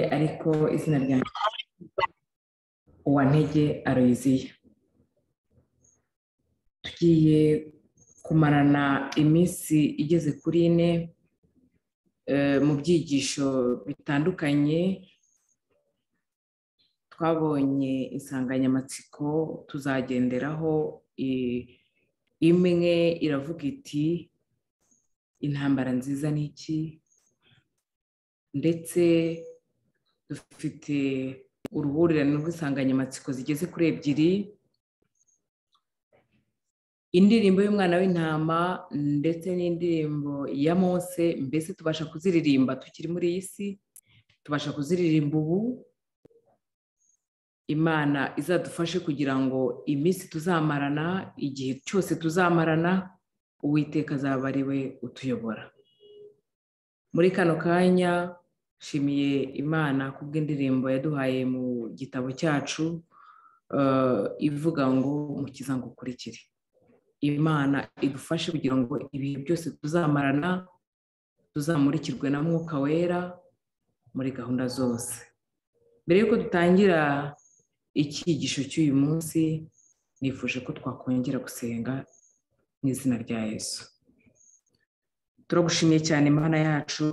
ariko izina ryanjye uwantege aroyiziya tugiye kumarana iminsi igeze kuri ine mu byigisho bitandukanye. Twabonye insanganyamatsiko tuzagenderaho. Imwe iravuga iti intambara nziza ni iki? Ndetse dufite uruhurirane rw'insanganyamatsiko zigeze kuri ebyiri indirimbo y'umwana w'intama ndetse n'indirimbo ya mose mbese tubasha kuziririmba tukiri muri iyi si tubasha kuziririmba ubu. Imana izadufashe kugira ngo iminsi tuzamarana igihe cyose tuzamarana uwiteka azaba ari we utuyobora. Muri kano kanya nshimiye imana kubw'indirimbo yaduhaye mu gitabo cyacu ivuga ngo mukiza ngo ukurikire imana idufashe kugira ngo ibihe byose tuzamarana tuzamurikirwe na mwuka wera muri gahunda zose. Mbere y'uko dutangira icyigisho cy'uyu munsi nifuje ko twakongera gusenga mu izina rya yesu. Turagushimiye cyane imana yacu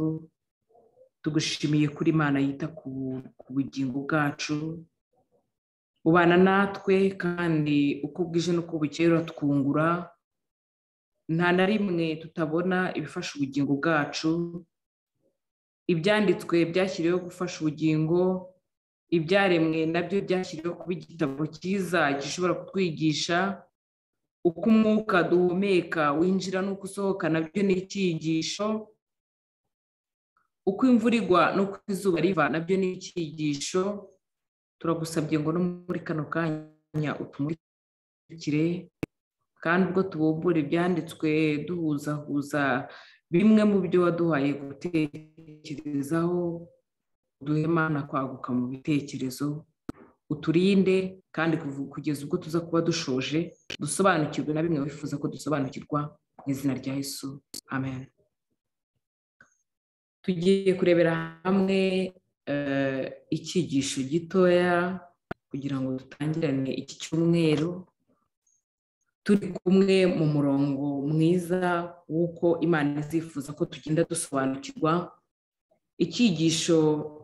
tugushimiye kuri imana yita ku bugingo bwacu ubana natwe kandi uko bwije n'uko bukeye uratwungura nta na rimwe tutabona ibifasha ubugingo bwacu. Ibyanditswe byashyiriweho gufasha ubugingo ibyaremwe na byo byashyiriweho kuba igitabo cyiza gishobora kutwigisha uko umwuka duhumeka winjira n'uko usohoka na byo ni icyigisho. Uko imvura igwa n'uko izuba riva na byo ni icyigisho. Turagusabye ngo no muri kano kanya utumurikire kandi ubwo tubumbura ibyanditswe duhuzahuza bimwe mu byo waduhaye gutekerezaho duhe Imana kwaguka mu bitekerezo uturinde kandi kugeza ubwo tuza kuba dushoje dusobanukirwe na bimwe wifuza ko dusobanukirwa mu izina rya Yesu. Amen. Tugiye kurebera hamwe icyigisho gitoya kugira ngo dutangirane iki cyumweru. Turi kumwe mu murongo mwiza w'uko imana izifuza ko tugenda dusobanukirwa icyigisho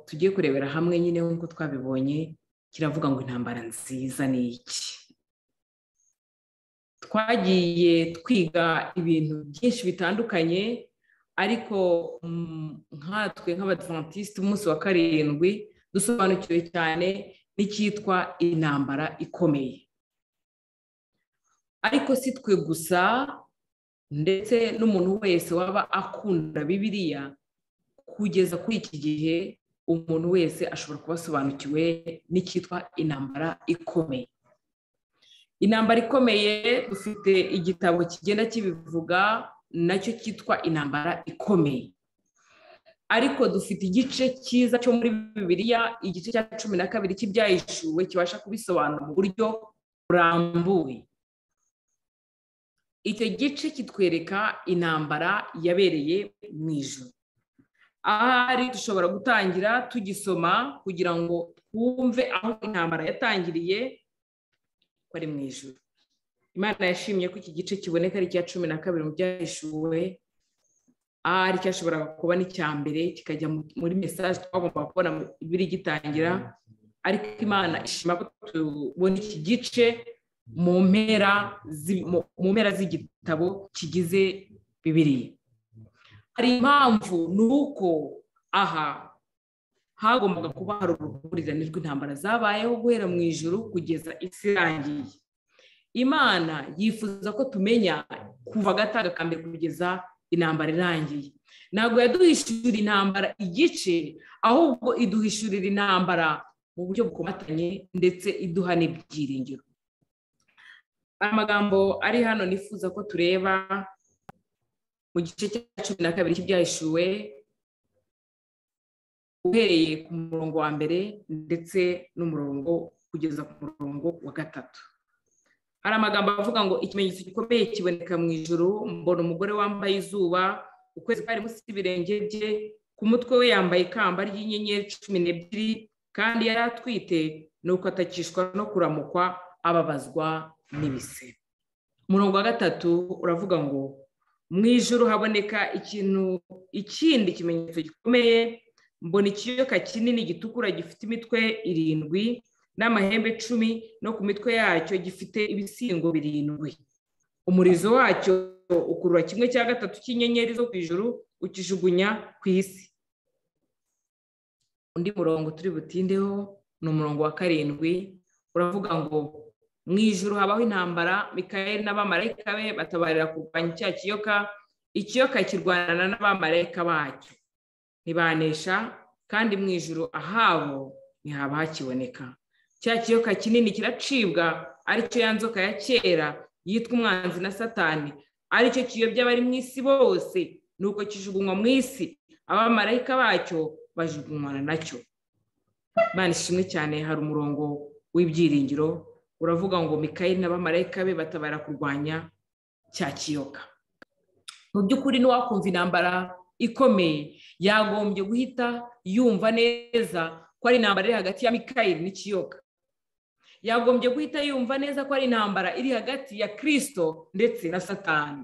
tugiye kurebera hamwe nyine nk'uko twabibonye kiravuga ngo intambara nziza ni iki. Twagiye twiga ibintu byinshi bitandukanye ariko nkatwe nk'abadivantisite umunsi wa karindwi dusobanukiwe cyane n'icyitwa intambara ikomeye. Ariko si twe gusa ndetse n'umuntu wese waba akunda bibiliya kugeza kuri iki gihe umuntu wese ashobora kuba asobanukiwe n'icyitwa intambara ikomeye. Intambara ikomeye dufite igitabo kigenda kibivuga na cyo cyitwa intambara ikomeye. Ariko dufite igice cyiza cyo muri bibiliya igice cya cumi na kabiri cy'ibyahishuwe kibasha kubisobanura mu buryo burambuye. Icyo gice kitwereka intambara yabereye mu ijoro ahari dushobora gutangira tugisoma kugira ngo twumve aho intambara yatangiriye ko ari mu ijoro imana yashimye ko iki gice kiboneka ari icya cumi na kabiri mu byahishuwe ahari cyashoboraga kuba n'icya mbere kikajya muri mesaje twagomba kubona biri gitangira. Ariko imana ishima ko tubona iki gice mu mpera z'igitabo kigize bibiriya hari impamvu ni uko aha hagombaga kuba hari uruhurirane rw'intambara zabayeho guhera mu ijoro kugeza isi irangiye. Imana yifuza ko tumenya kuva agataga ka mbere kugeza intambara irangiye. Ntabwo yaduhishurira intambara igice ahubwo iduhishurira intambara mu buryo bukomatanye ndetse iduha n'ibyiringiro. Amagambo ari hano nifuza ko tureba mu gice cya cumi na kabiri cy'ibyahishuwe uhereye ku murongo wa mbere ndetse n'umurongo kugeza ku murongo wa gatatu. Hari amagambo avuga ngo ikimenyetso gikomeye kiboneka mu ijoro mbona umugore wambaye izuba ukwezi kwari munsi y'ibirenge bye ku mutwe we yambaye ikamba ry'inyenyeri cumi n'ebyiri kandi yari atwite nuko atakishwa no kuramukwa ababazwa n'ibise. Umurongo wa gatatu uravuga ngo mu ijoro haboneka ikintu ikindi kimenyetso gikomeye mbona ikiyoka kinini gitukura gifite imitwe irindwi n'amahembe cumi no ku mitwe yacyo gifite ibisingo birindwi. Umurizo wacyo ukurura kimwe cya gatatu cy'inyenyeri zo ku ijuru ukijugunya ku isi. Undi murongo turi butindeho ni umurongo wa karindwi uravuga ngo mu ijoro habaho intambara. Mikayeli n'abamarayika be batabarira kurwanya icya kiyoka ikiyoka kirwanana n'abamarayika bacyo. Ntibanesha kandi mu ijoro ahabo ntihaba hakiboneka cya kiyoka kinini kiracibwa ari cyo ya nzoka ya kera yitwa umwanzi na satani. Aricyo kiyobya abari mu isi bose nuko kijugunywa mu isi. Abamarayika bacyo bajugunywana na cyo. Imana ishimwe cyane hari umurongo w'ibyiringiro uravuga ngo mikayeli n'abamarayika be batabara kurwanya cya kiyoka. Mu by'ukuri n'uwakumva intambara ikomeye. Yagombye guhita yumva neza ko ari intambara iri hagati ya mikayeli n'ikiyoka. Yagombye guhita yumva neza ko ari intambara iri hagati ya kirisito ndetse na satani.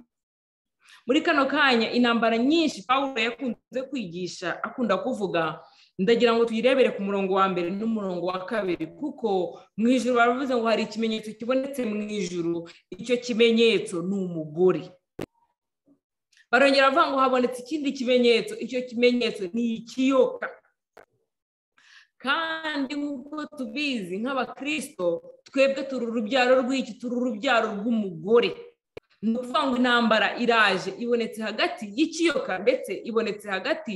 Muri kano kanya intambara nyinshi pawulo yakunze kwigisha akunda kuvuga. Ndagira ngo tuyirebere ku murongo wa mbere n'umurongo wa kabiri kuko mu ijoro baravuze ngo hari ikimenyetso kibonetse mu ijoro icyo kimenyetso ni umugore. Barongera bavuga ngo habonetse ikindi kimenyetso. Icyo kimenyetso ni ikiyoka. Kandi nk'uko tubizi nk'abakirisito twebwe turi urubyaro rw'iki? Turi urubyaro rw'umugore. Ni ukuvuga ngo intambara iraje ibonetse hagati y'ikiyoka ndetse ibonetse hagati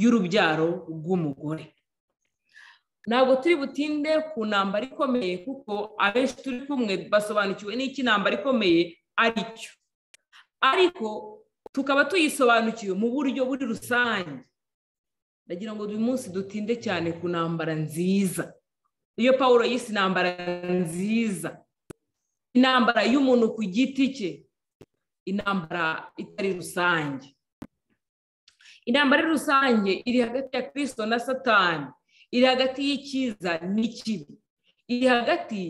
y'urubyaro rw'umugore. Ntabwo turi butinde ku ntambara ikomeye kuko abenshi turi kumwe basobanukiwe n'iki intambara ikomeye ari cyo ariko tukaba tuyisobanukiwe mu buryo buri rusange. Ndagira ngo uyu munsi dutinde cyane ku ntambara nziza. Iyo paul yise intambara nziza. Intambara y'umuntu ku giti cye intambara itari rusange. Intambara rusange iri hagati ya kirisito na satani iri hagati y'icyiza n'ikibi. Iri hagati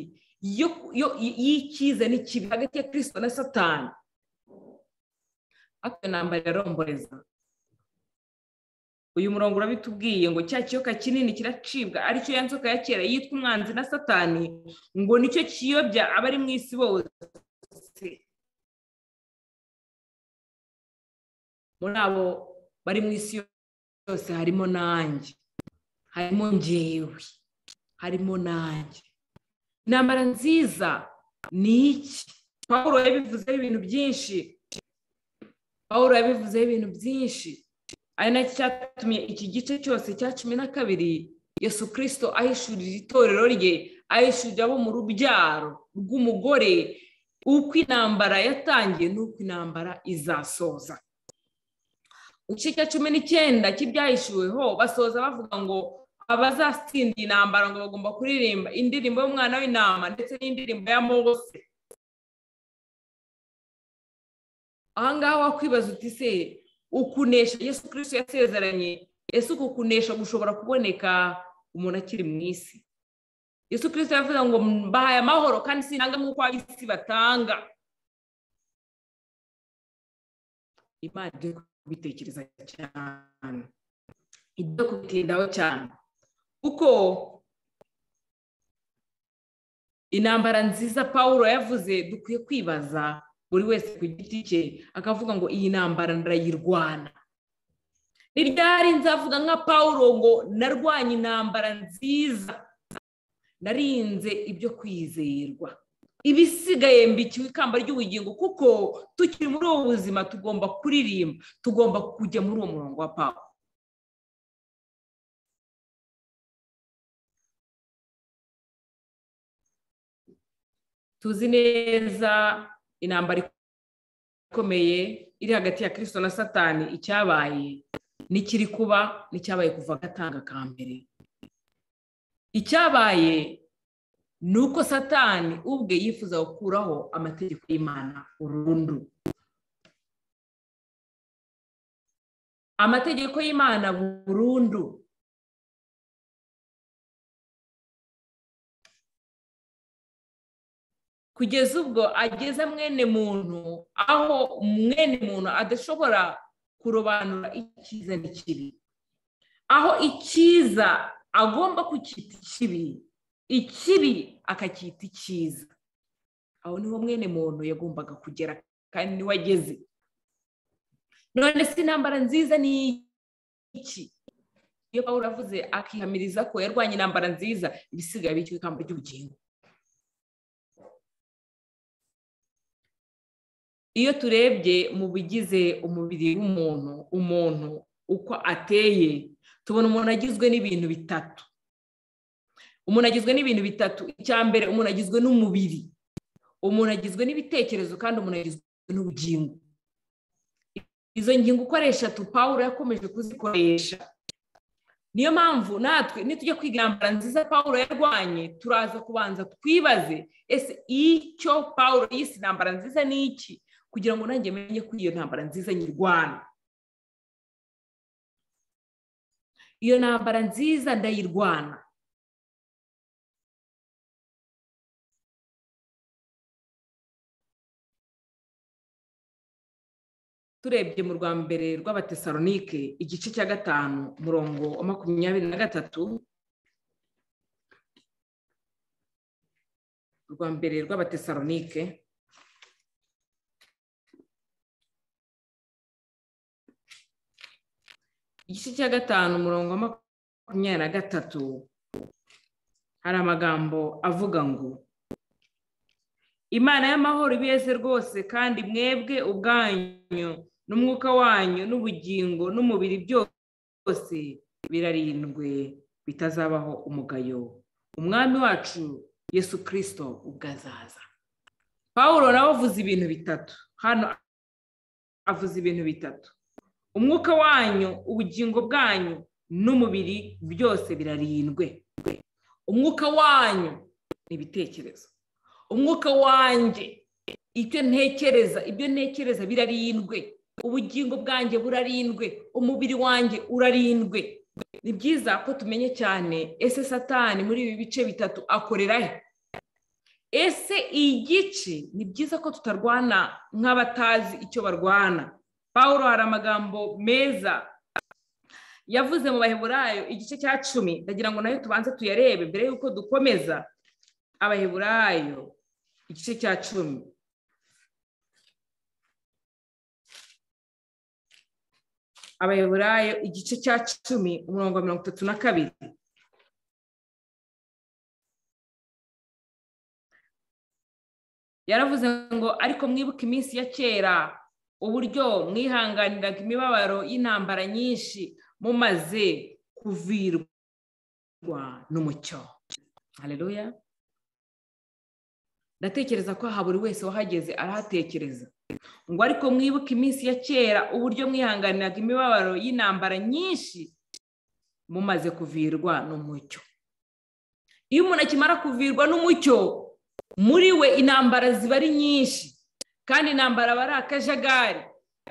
y'icyiza n'ikibi hagati ya kirisito na satani. Ako ntambara iraromboreza uyu murongo urabitubwiye ngo cya kiyoka kinini kiracibwa ari cyo ya nzoka ya kera yitwa umwanzi na satani ngo ni cyo kiyobya abari mu isi bose. Muri abo bari mu isi yose harimo nanjye harimo ngewe harimo nanjye. Intambara nziza ni iki? Paul yabivuzeho ibintu byinshi. Paul yabivuzeho ibintu byinshi. Ari na cyo cyatumye iki gice cyose cya cumi na kabiri yesu kirisito ahishurira itorero rye ahishurira abo mu rubyaro rw'umugore. Uko intambara yatangiye n'uko intambara izasoza. Igice cya cumi n'icyenda cy'ibyahishuweho basoza bavuga ngo abazatsinda intambara ngo bagomba kuririmba indirimbo y'umwana w'intama ndetse n'indirimbo ya mose. Ahangaha wakwibaza uti se ukunesha yesu kirisito yasezeranye. Ese uku kunesha gushobora kuboneka umuntu akiri mu isi? Yesu kirisito yavuze ngo mbahaye amahoro kandi sinanga nk'uko ab'isi batanga. Imana ibyo kubitekereza cyane. Ibyo kubitindaho cyane. Kuko intambara nziza paul yavuze dukwiye kwibaza buri wese ku giti cye akavuga ngo iyi ntambara ndayirwana ni ryari nzavuga nka paul ngo narwanye intambara nziza narinze ibyo kwizerwa. Ibisigaye mbikiwe ikamba ry'ubugingo kuko tukiri muri ubu buzima tugomba kuririmba tugomba kujya muri uwo murongo wa paul tuzi neza intambara ikomeye iri hagati ya kirisito na satani icyabaye n'ikiri kuba n'icyabaye kuva agatanga ka mbere. Icyabaye ni uko satani ubwe yifuza gukuraho amategeko y'imana burundu amategeko y'imana burundu. Kugeza ubwo ageza mwene muntu aho mwene muntu adashobora kurobanura icyiza n'ikibi. Aho icyiza agomba kucyita ikibi ikibi akacyita icyiza. Aho ni ho mwene muntu yagombaga kugera kandi ni we ageze. None si intambara nziza ni iki? Iyo pawulo avuze akihamiriza ko yarwanya intambara nziza ibisigaye bityo ikamba ry'ubugingo. Iyo turebye mu bigize umubiri w'umuntu umuntu uko ateye tubona umuntu agizwe n'ibintu bitatu. Umuntu agizwe n'ibintu bitatu icya mbere umuntu agizwe n'umubiri umuntu agizwe n'ibitekerezo kandi umuntu agizwe n'ubugingo. Izo ngingo uko ari eshatu pawulo yakomeje kuzikoresha. Niyo mpamvu natwe nitujya kwiga intambara nziza pawulo yarwanye turaza kubanza twibaze ese icyo pawulo yise intambara nziza ni iki? Kugira ngo nanjye menye ko iyo ntambara nziza nyirwana. Iyo ntambara nziza ndayirwana. Turebye mu rwa mbere rw'abatesalonike igice cya gatanu umurongo wa makumyabiri na gatatu. Urwa mbere rw'abatesalonike. Igice cya gatanu umurongo wa makumyabiri na gatatu. Hari amagambo avuga ngo imana y'amahoro ibeze rwose kandi mwebwe ubwanyu n'umwuka wanyu n'ubugingo n'umubiri byose birarindwe bitazabaho umugayo. Umwami wacu yesu kirisito ubwo azaza. Paul nawe avuze ibintu bitatu. Hano avuze ibintu bitatu. Umwuka wanyu ubugingo bwanyu n'umubiri byose birarindwe. Umwuka wanyu ni ibitekerezo. Umwuka wanjye ibyo ntekereza ibyo ntekereza birarindwe. Ubugingo bwanjye burarindwe umubiri wanjye urarindwe. Ni byiza ko tumenye cyane ese satani muri ibi bice bitatu akorera he? Ese igice ni byiza ko tutarwana nk'abatazi icyo barwana? Paul hari amagambo meza. Yavuze mu baheburayo igice cya cumi. Ndagira ngo na yo tubanze tuyarebe mbere y'uko dukomeza. Abaheburayo igice cya cumi. Abaheburayo igice cya cumi umurongo wa mirongo itatu na kabiri. Yaravuze ngo ariko mwibuke iminsi ya kera uburyo mwihanganiraga imibabaro y'intambara nyinshi mumaze kuvirwa n'umucyo. Hareruya ndatekereza ko aha buri wese wahageze arahatekereza. Ngo ariko mwibuke iminsi ya kera uburyo mwihanganiraga imibabaro y'intambara nyinshi mumaze kuvirwa n'umucyo. Iyo umuntu akimara kuvirwa n'umucyo muri we intambara ziba ari nyinshi. Kandi intambara aba ari akajagari.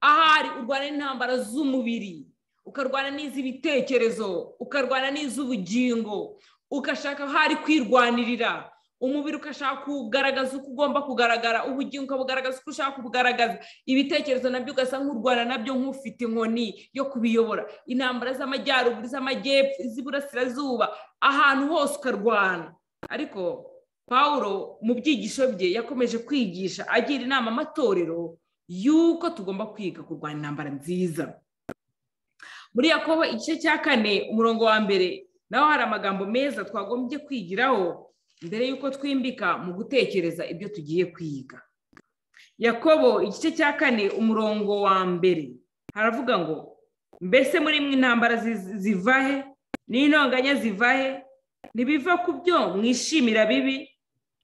Ahari urwana n'intambara z'umubiri ukarwana n'iz'ibitekerezo ukarwana n'iz'ubugingo ugashaka ahari kwirwanirira. Umubiri ugashaka kugaragaza uko ugomba kugaragara ubugingo ukabugaragaza uko ushaka kubugaragaza. Ibitekerezo na byo ugasa nk'urwana na byo nk'ufite inkoni yo kubiyobora. Intambara z'amajyaruguru z'amajyepfo iz'iburasirazuba ahantu hose ukarwana. Ariko paul mu byigisho bye yakomeje kwigisha agira inama amatorero y'uko tugomba kwiga kurwanya intambara nziza. Muri yakobo igice cya kane umurongo wa mbere naho hari amagambo meza twagombye kwigiraho mbere y'uko twimbika mu gutekereza ibyo tugiye kwiga. Yakobo igice cya kane umurongo wa mbere. Haravuga ngo mbese muri mwe intambara ziva he? N'intonganya ziva he? Ntibiva ku byo mwishimira bibi?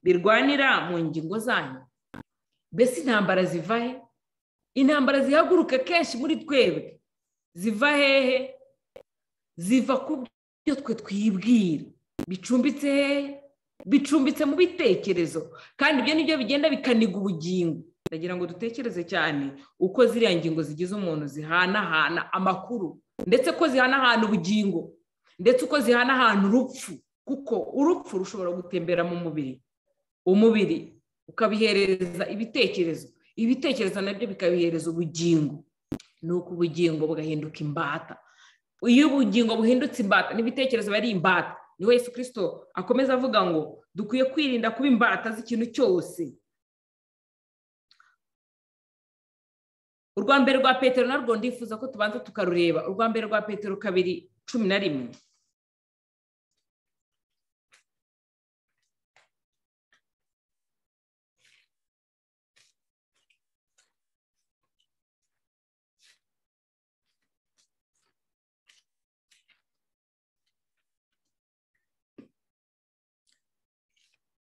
Birwanira mu ngingo zanyu. Mbese intambara ziva he? Intambara zihaguruka kenshi muri twebwe. Ziva hehe? Ziva ku byo twe twibwira. Bicumbitse hehe? Bicumbitse mu bitekerezo. Kandi ibyo ni byo bigenda bikaniga ubugingo. Ndagira ngo dutekereze cyane uko ziriya ngingo zigize umuntu zihanahana amakuru. Ndetse ko zihanahana ubugingo. Ndetse uko zihanahana urupfu. Kuko urupfu rushobora gutembera mu mubiri. Umubiri ukabihereza ibitekerezo. Ibitekerezo na byo bikabihereza ubugingo. Ni uko ubugingo bugahinduka imbata. Iyo ubugingo buhindutse imbata n'ibitekerezo biba ari imbata. Niho Yesu kirisito akomeza avuga ngo dukwiye kwirinda kuba imbata z'ikintu cyose. Urwa mbere rwa petero narwo ndifuza ko tubanza tukarureba. Urwa mbere rwa petero kabiri cumi na rimwe.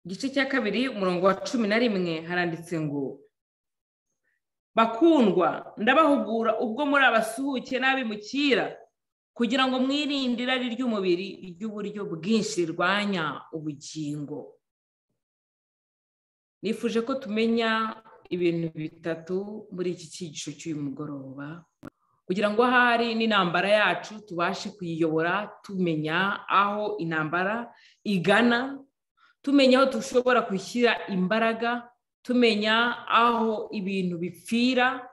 Igice cya kabiri umurongo wa cumi na rimwe haranditse ngo bakundwa ndabahugura ubwo muri abasuhuke n'abimukira kugira ngo mwirinde irari ry'umubiri ry'uburyo bwinshi rirwanya ubugingo. Nifuje ko tumenya ibintu bitatu muri iki cyigisho cy'uyu mugoroba kugira ngo ahari n'intambara yacu tubashe kuyiyobora tumenya aho intambara igana tumenya aho dushobora gushyira imbaraga tumenya aho ibintu bipfira.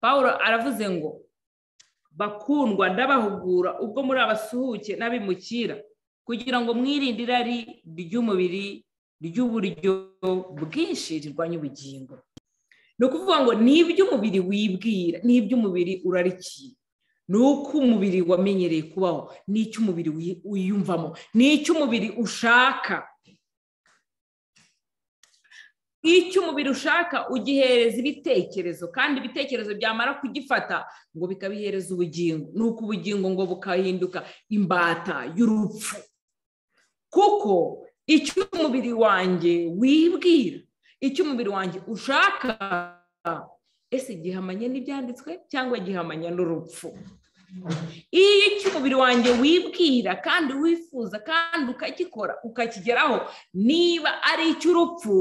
Paul aravuze ngo bakundwa ndabahugura ubwo muri abasuhuke n'abimukira kugira ngo mwirinde irari ry'umubiri ry'uburyo bwinshi rirwanya ubugingo. Ni ukuvuga ngo ni iby'umubiri wibwira ni iby'umubiri urarikiye ni uko umubiri wamenyereye kubaho n'icyo umubiri wiyumvamo n'icyo umubiri ushaka. Icyo umubiri ushaka ugihereza ibitekerezo kandi ibitekerezo byamara kugifata ngo bikabihereza ubugingo. Ni uko ubugingo ngo bukahinduka imbata y'urupfu. Kuko icyo umubiri wanjye wibwira icyo umubiri wanjye ushaka ese gihamanya n'ibyanditswe cyangwa gihamanya n'urupfu? Iyo icyo umubiri wanjye wibwira kandi wifuza kandi ukagikora ukakigeraho niba ari icy'urupfu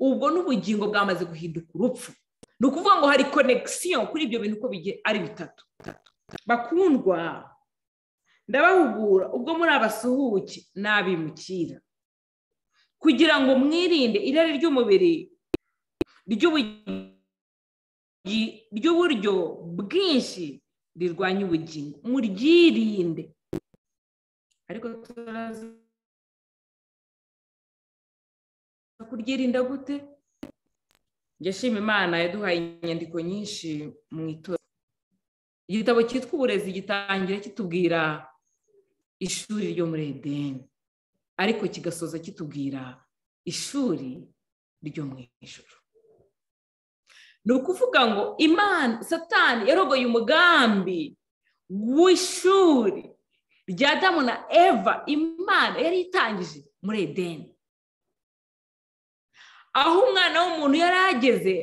ubwo n'ubugingo bwamaze guhinduka urupfu. Ni ukuvuga ngo hari konegisiyo kuri ibyo bintu uko ari bitatu. Bakundwa ndabahugura ubwo muri abasuhuke n'abimukira. Kugira ngo mwirinde irari ry'umubiri ry'uburyo bwinshi rirwanya ubugingo muryirinde. Ariko turaza kuryirinda gute? Yashima imana yaduhaye inyandiko nyinshi mu itora. Igitabo cyitwa uburezi gitangira kitubwira ishuri ryo muri edeni ariko kigasoza kitubwira ishuri ryo mu ijoro ni ukuvuga ngo imana satani yarogoye umugambi w'ishuri rya damu na eva imana yari itangije muri edeni. Aho umwana w'umuntu yari ageze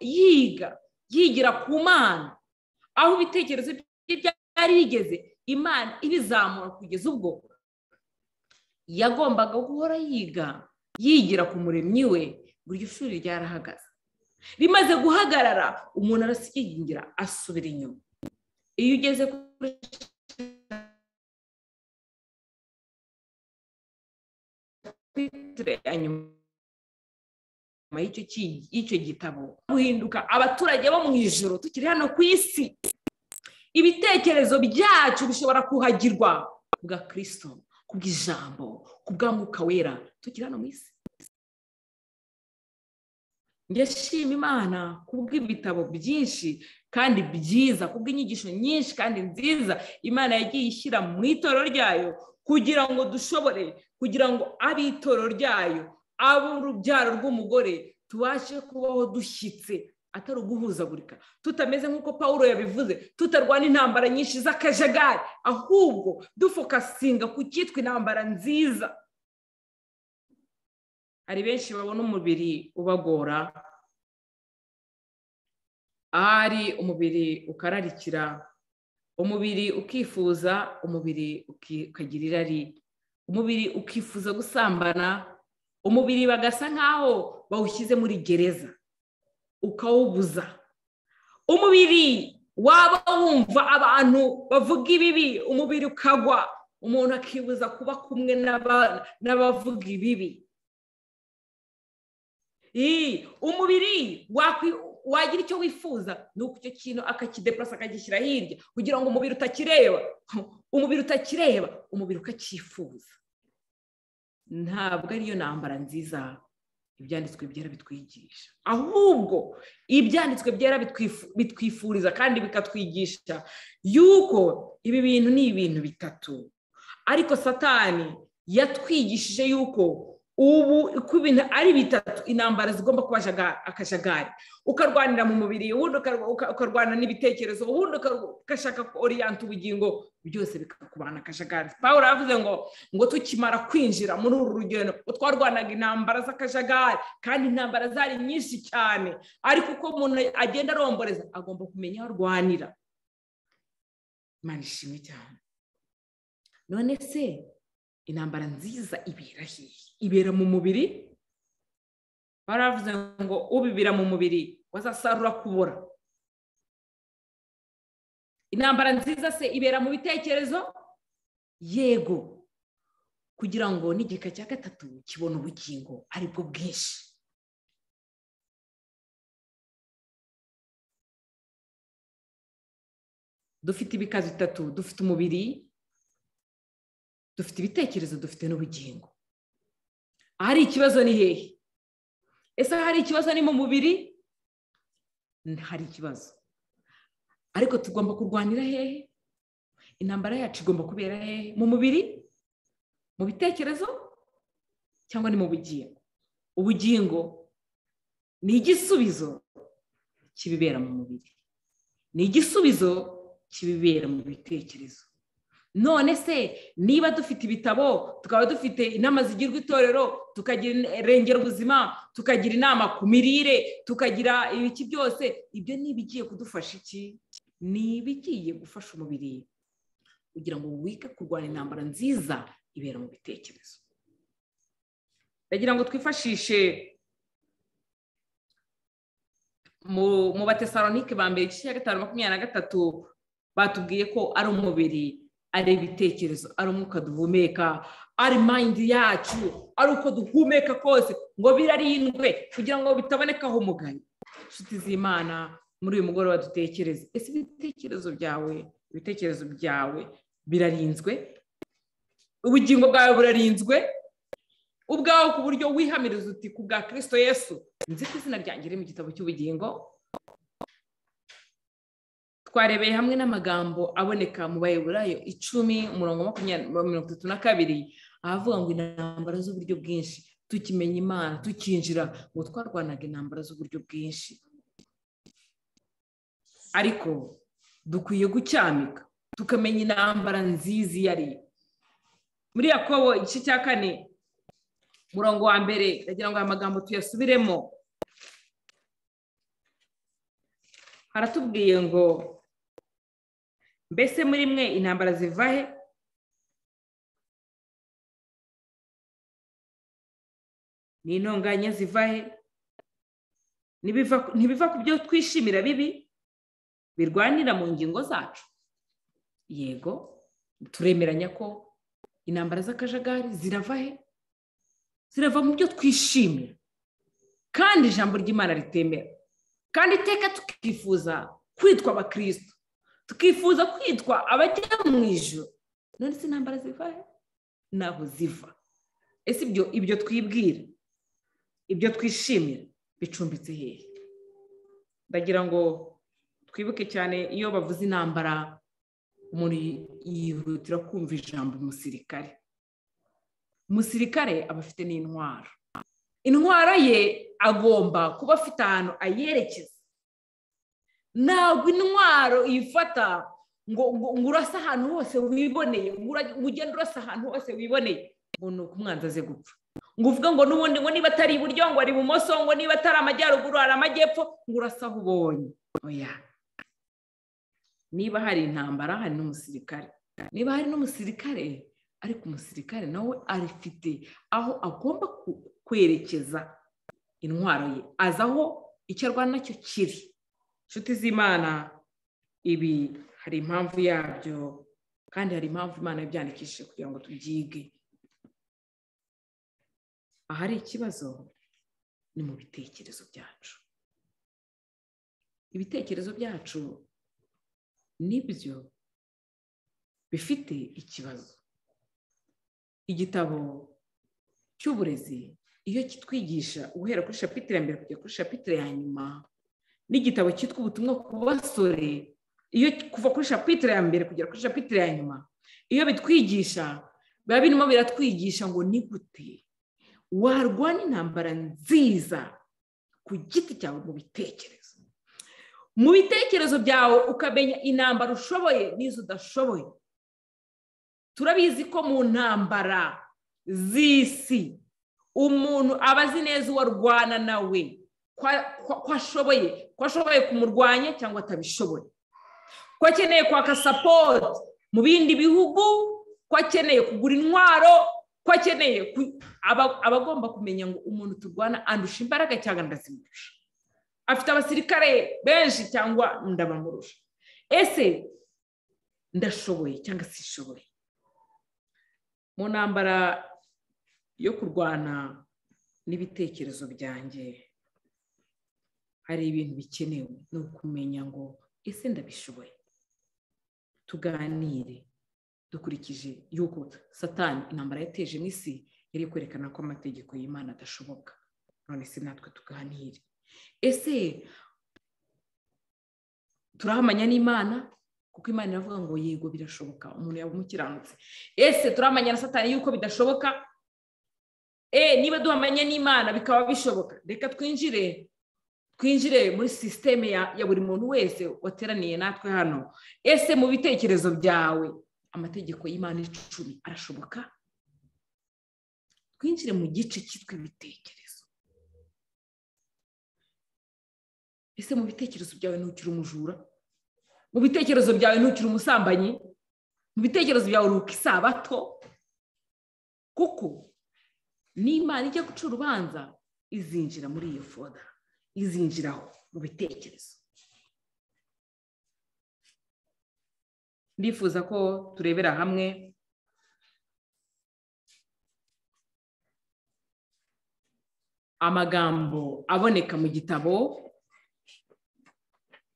yiga yigira ku mana. Aho ibitekerezo bye byari bigeze imana ibizamura kugeza ubwo yagombaga guhora yiga yigira ku muremyi we iryo shuri ryarahagaze. Rimaze guhagarara umuntu arasigingira asubira inyuma. Iyo ugeze kuri nyuma y'icyo gitabo guhinduka abaturage bo mu ijoro tukiri hano ku isi. Ibitekerezo byacu bishobora kuhagirwa kubwa kirisito kubw'ijambo kubwa mwuka wera. Tukiri hano mu isi. Ndashima imana kubw'ibitabo byinshi kandi byiza kubw'inyigisho nyinshi kandi nziza imana yagiye ishyira mu itorero ryayo kugira ngo dushobore kugira ngo ab'itorero ryayo ab'urubyaro rw'umugore tubashe kubaho dushyitse atari uguhuzagurika. Tutameze nk'uko paul yabivuze tutarwana intambara nyinshi z'akajagari ahubwo dufokasinga ku cyitwa intambara nziza. Hari benshi babona umubiri ubagora ahari umubiri ukararikira umubiri ukifuza umubiri ukagira irari umubiri ukifuza gusambana umubiri bagasa nk'aho bawushyize muri gereza ukawubuza. Umubiri waba wumva abantu bavuga ibibi umubiri ukagwa umuntu akibuza kuba kumwe n'abavuga ibibi. Umubiri wagira icyo wifuza. Ni uko icyo kintu akakidepurasa akagishyira hirya kugira ngo umubiri utakireba. Umubiri utakireba umubiri ukacyifuza ntabwo ariyo ntambara nziza ibyanditswe byera bitwigisha ahubwo ibyanditswe byera bitwifuriza kandi bikatwigisha yuko ibi bintu ni ibintu bitatu. Ariko satani yatwigishije yuko ubu uko ibintu ari bitatu intambara zigomba kuba akajagari. Ukarwanira mu mubiri ukarwana n'ibitekerezo ubundi ugashaka oriyanta ubugingo byose bikakubana akajagari. Paul yavuze ngo ngo tukimara kwinjira muri uru rugendo twarwanaga intambara z'akajagari kandi intambara zari nyinshi cyane. Ariko uko umuntu agenda aromboreza agomba kumenya aho arwanira. Imana cyane. None se intambara nziza ibera hehe? Ibera mu mubiri? Baravuze ngo ubibira mu mubiri wazasarura kubura intambara nziza se ibera mu bitekerezo? Yego. Kugira ngo n'igika cya gatatu kibone ubugingo ari bwo bwinshi. Dufite ibikazi bitatu dufite umubiri dufite ibitekerezo dufite n'ubugingo. Ahari ikibazo ni hehe? Ese hari ikibazo ni mu mubiri? Hari ikibazo. Ariko tugomba kurwanira hehe? Intambara yacu igomba kubera hehe? Mu mubiri? Mu bitekerezo? Cyangwa ni mu bugingo? Ubugingo ni igisubizo kibibera mu mubiri. Ni igisubizo kibibera mu bitekerezo. None se niba dufite ibitabo tukaba dufite inama zigirwa itorero tukagira irengera ubuzima tukagira inama ku mirire tukagira ibiki byose ibyo ni ibigiye kudufasha iki? Ni ibigiye gufasha umubiri kugira ngo wige kurwanya intambara nziza ibera mu bitekerezo. Ndagira ngo twifashishe mu batesalonike ba mbere igice cya gatanu makumyabiri na gatatu batubwiye ko ari umubiri. Ari ibitekerezo ari umwuka duhumeka ari mayindi yacu ari uko duhumeka kose ngo birarindwe kugira ngo bitabonekaho umugayo inshuti z'imana muri uyu mugoroba dutekereze ese ibitekerezo byawe ibitekerezo byawe birarinzwe? Ubugingo bwawe burarinzwe? Ubwawe ku buryo wihamiriza uti ku bwa kirisito yesu nzi ko izina ryanjye riri mu gitabo cy'ubugingo twarebeye hamwe n'amagambo aboneka mu bayoburayo icumi umurongo mirongo itatu na kabiri ahavuga ngo intambara z'uburyo bwinshi. Tukimenya imana tukinjira ngo twarwanaga intambara z'uburyo bwinshi. Ariko dukwiye gucyamika tukamenya intambara nziza iyo ari muri yakobo igice cya kane umurongo wa mbere ndagira ngo aya magambo tuyasubiremo. Haratubwiye ngo mbese muri mwe intambara ziva he? Ni intonganya ziva he? Ntibiva ku byo twishimira bibi? Birwanira mu ngingo zacu? Yego turemeranya ko intambara z'akajagari zirava he? Zirava mu byo twishimira. Kandi ijambo ry'imana ritemera kandi iteka tukifuza kwitwa abakirisitu tukifuza kwitwa abajya mu ijoro none se intambara ziva ntaho ziva. Ese ibyo ibyo twibwira ibyo twishimira bicumbitse hehe? Ndagira ngo twibuke cyane iyo bavuze intambara umuntu yihutira kumva ijambo umusirikare. Umusirikare aba afite n'intwaro. Intwaro ye agomba kuba afite ahantu ayerekeza. Ntabwo intwaro uyifata ngo urase ahantu hose wiboneye ngo ugende urasa ahantu hose wiboneye. Ngo ni uko umwanzi aze gupfa. Ngo uvuge ngo n'ubundi ngo niba atari iburyo ngo ari ibumoso ngo niba atari amajyaruguru hari amajyepfo ngo urase aho ubonye. Oya. Niba hari intambara hari n'umusirikare. Niba hari n'umusirikare ariko umusirikare nawe arifite aho agomba kwerekeza intwaro ye. Azi aho icyo arwana na cyo kiri. Inshuti z'imana ibi hari impamvu yabyo kandi hari impamvu imana yabyandikishije kugira ngo tubyige. Ahari ikibazo ni mu bitekerezo byacu. Ibitekerezo byacu ni byo bifite ikibazo. Igitabo cy'uburezi iyo kitwigisha guhera kuri shapitire ya mbere kujya kuri shapitire ya nyuma n'igitabo cyitwa ubutumwa ku basore iyo kuva kuri shapitire ya mbere kugera kuri shapitire ya nyuma iyo bitwigisha biba birimo biratwigisha ngo ni gute? Warwana intambara nziza ku giti cyawe mu bitekerezo. Mu bitekerezo byawe ukamenya intambara ushoboye n'izo udashoboye. Turabizi ko mu ntambara z'isi umuntu aba azi neza uwo arwana nawe ko ashoboye. Ko ashoboye kumurwanya cyangwa atabishoboye. Ko akeneye kwaka sapoti mu bindi bihugu ko akeneye kugura intwaro ko akeneye aba agomba kumenya ngo umuntu turwana andusha imbaraga cyangwa ndazimurusha. Afite abasirikare benshi cyangwa ndabamurusha. Ese ndashoboye cyangwa sishoboye? Mu ntambara yo kurwana n'ibitekerezo byanjye hari ibintu bikenewe. Ni ukumenya ngo ese ndabishoboye? Tuganire. Dukurikije yuko satani intambara yateje mu isi yari kwerekana ko amategeko y'imana adashoboka. None se natwe tuganire. Ese turahamanya n'imana? Kuko imana iravuga ngo yego birashoboka. Umuntu yaba umukiranutse ese turahamanya na satani yuko bidashoboka? E niba duhamanya n'imana bikaba bishoboka. Reka twinjire twinjire muri sisiteme ya buri muntu wese wateraniye natwe hano. Ese mu bitekerezo byawe amategeko y'imana icumi arashoboka? Twinjire mu gice cyitwa ibitekerezo. Ese mu bitekerezo byawe ntukiri umujura? Mu bitekerezo byawe ntukiri umusambanyi? Mu bitekerezo byawe uruka isabato? Kuko n'imana ijya guca urubanza izinjira muri iyo foda. Izinjiraho mu bitekerezo. Ndifuza ko turebera hamwe. Amagambo aboneka mu gitabo.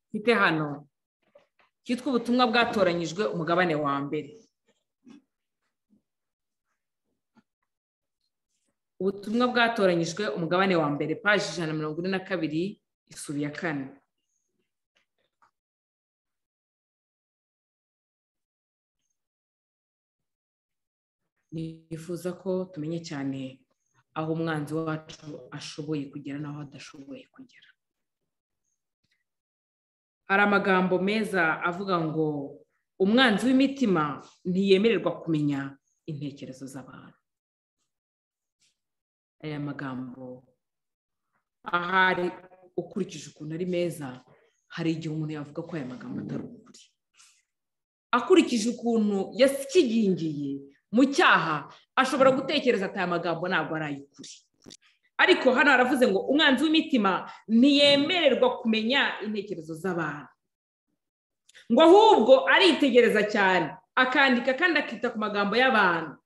Mfite hano cyitwa ubutumwa bwatoranyijwe umugabane wa mbere. Ubutumwa bwatoranyijwe umugabane wa mbere paji ijana na mirongo ine na kabiri isuri ya kane. Nifuza ko tumenye cyane aho umwanzi wacu ashoboye kugera n'aho adashoboye kugera. Hari amagambo meza avuga ngo umwanzi w'imitima ntiyemererwa kumenya intekerezo z'abantu. Aya magambo. Ahari ukurikije ukuntu ari meza hari igihe umuntu yavuga ko aya magambo atari ukuri. Akurikije ukuntu yasigingiye mu cyaha ashobora gutekereza ati aya magambo ntabwo ari ay'ukuri. Ariko hano haravuze ngo umwanzi w'imitima ntiyemererwa kumenya intekerezo z'abantu. Ngo ahubwo aritegereza cyane akandika kandi akita ku magambo y'abantu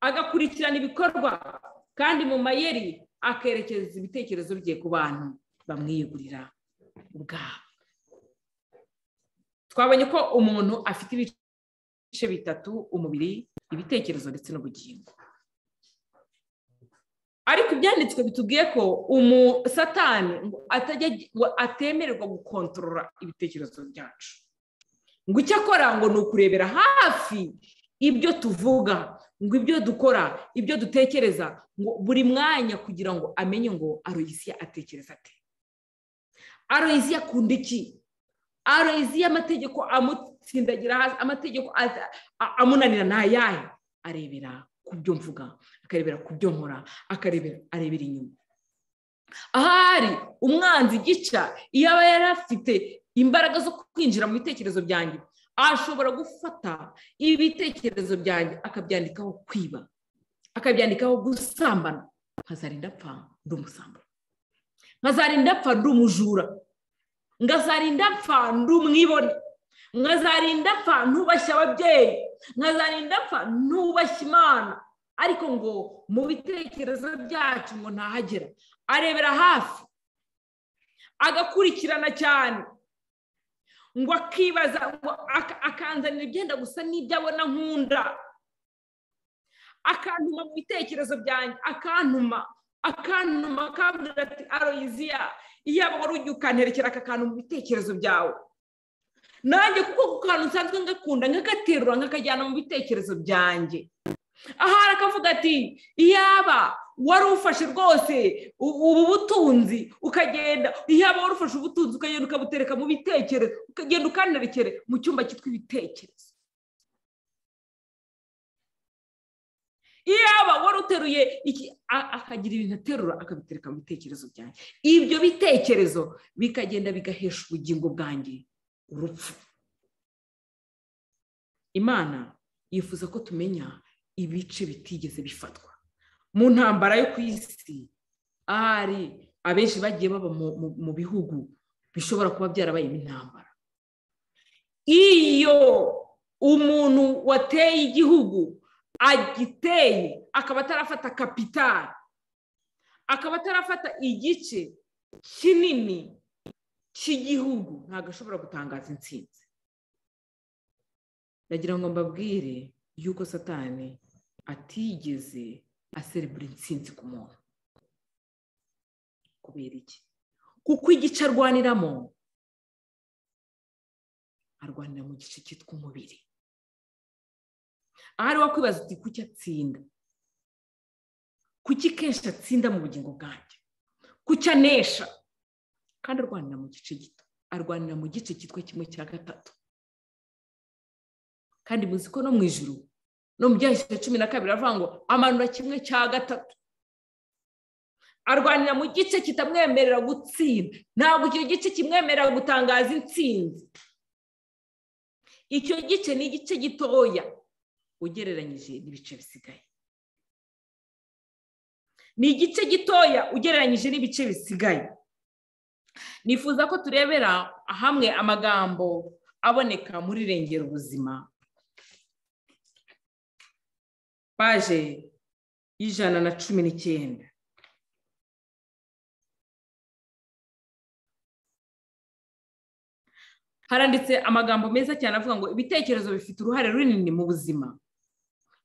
agakurikirana ibikorwa kandi mu mayeri akerekeza ibitekerezo bye ku bantu bamwiyegurira ubwabo. Twabonye ko umuntu afite ibice bitatu umubiri ibitekerezo ndetse n'ubugingo. Ariko ibyanditswe bitubwiye ko umusatani atemererwa gukontorora ibitekerezo byacu. Ngo icyo akora ngo ni ukurebera hafi ibyo tuvuga. Ngo ibyo dukora ibyo dutekereza ngo buri mwanya kugira ngo amenye ngo aroyisiya atekereza ate? Aroyisiya akunda iki? Aroyisiya amategeko amutsindagira hasi amategeko amunanira ni ayahe? Arebera ku byo mvuga akarebera ku byo nkora akarebera arebera inyuma. Ahari umwanzi gica iyo aba yari afite imbaraga zo kwinjira mu bitekerezo byanjye. Ashobora gufata ibitekerezo byanjye akabyandikaho kwiba akabyandikaho gusambana. Nkazarinda apfa ndi umusambo nkazarinda apfa ndi umujura ngazarinda apfa ndi umwibone nkazarinda apfa ntubashye ababyeyi. Nkazarinda apfa ntubashye imana. Ariko ngo mu bitekerezo byacu ngo ntahagera. Arebera hafi. Agakurikirana cyane. Ngo akibaza akanzanira ibyenda gusa n'ibyo abona nkunda. Akantuma mu bitekerezo byanjye akantuma akantuma akambwira ati aroyiziya iyaba wari ujya ukanterekera aka kantu mu bitekerezo byawe. Nanjye kuko ku kantu nsanzwe ngakunda nkagaterura nkakajyana mu bitekerezo byanjye. Ahari akavuga ati iyaba wari ufashe rwose ubu butunzi ukagenda. Iyaba wari ufashe ubutunzi ukagenda ukabutereka mu bitekerezo ukagenda ukanerekere mu cyumba cyitwa ibitekerezo. Iyaba wari uteruye akagira ibintu aterura akabitereka mu bitekerezo byanjye. Ibyo bitekerezo bikagenda bigahesha ubugingo bwanjye urupfu. Imana yifuza ko tumenya ibice bitigeze bifatwa. Mu ntambara yo ku isi ahari abenshi bagiye baba mu bihugu bishobora kuba byarabayemo intambara. Iyo umuntu wateye igihugu agiteye akaba atarafata kapitari akaba atarafata igice kinini cy'igihugu ntabwo ashobora gutangaza intsinzi. Ndagira ngo mbabwire yuko satani atigeze aserebura intsinzi ku muntu kubera iki kuko igice arwaniramo arwanira mu gice cyitwa umubiri ahari wakwibaza uti kuki atsinda kuki kenshi atsinda mu bugingo bwanjye kuki anesha kandi arwanira mu gice gito arwanira mu gice cyitwa kimwe cya gatatu kandi muzi ko no mu ijuru no mu byahise cumi na kabiri avuga ngo amanura kimwe cya gatatu. Arwanira mu gice kitamwemerera gutsinda. Ntabwo icyo gice kimwemerera gutangaza intsinzi. Icyo gice ni igice gitoya. Ugereranyije n'ibice bisigaye. Ni igice gitoya ugereranyije n'ibice bisigaye. Nifuza ko turebera hamwe amagambo aboneka muri rengera ubuzima. Paje y'ijana na cumi n'icyenda. Haranditse amagambo meza cyane avuga ngo ibitekerezo bifite uruhare runini mu buzima.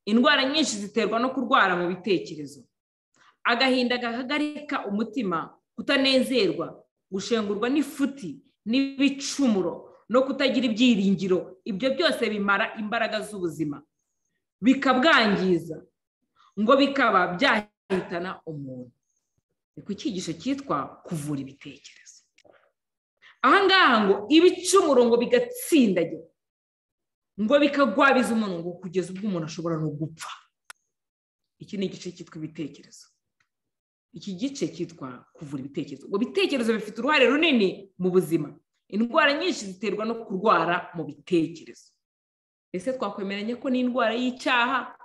Indwara nyinshi ziterwa no kurwara mu bitekerezo. Agahinda gahagarika umutima kutanezerwa gushengurwa n'ifuti n'ibicumuro no kutagira ibyiringiro. Ibyo byose bimara imbaraga z'ubuzima. Bikabwangiza ngo bikaba byahitana umuntu. Ni ku cyigisho cyitwa kuvura ibitekerezo. Ahangaha ngo ibicumuro ngo bigatsindagira ngo bikagwabiza umuntu ngo kugeza ubwo umuntu ashobora no gupfa. Iki ni igice cyitwa ibitekerezo. Iki gice cyitwa kuvura ibitekerezo. Ngo ibitekerezo bifite uruhare runini mu buzima. Indwara nyinshi ziterwa no kurwara mu bitekerezo. Ese twakwemeranya ko n'indwara y'icyaha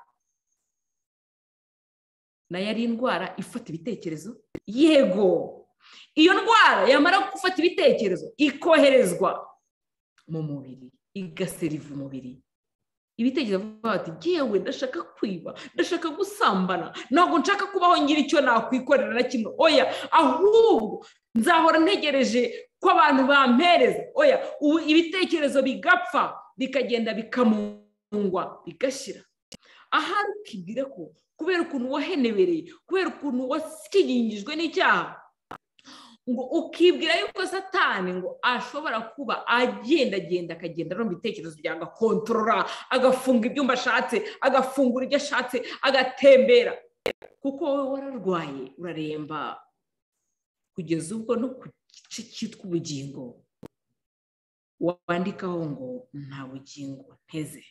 na yo ari indwara ifata ibitekerezo. Yego iyo ndwara yamara gufata ibitekerezo ikoherezwa mu mubiri igaseriva umubiri ibitekerezo bavuga bati yewe ndashaka kwiba ndashaka gusambana ntabwo nshaka kubaho ngira icyo nakwikorera na kimwe. Oya ahubwo nzahora ntegereje ko abantu bampereza. Oya ibitekerezo bigapfa. Bikagenda bikamungwa bigashyira ahari ukibwira ko kubera ukuntu wahenebereye kubera ukuntu wasikingijwe n'icyaha ngo ukibwira yuko satani ngo ashobora kuba agendagenda akagenda no mu bitekerezo byawe agakontorora agafunga ibyumba ashatse agafungura ibyo ashatse agatembera. Kuko wowe wararwaye uraremba. Kugeza ubwo no ku gice cyitwa ubugingo wandikaho ngo nta bugingo nteze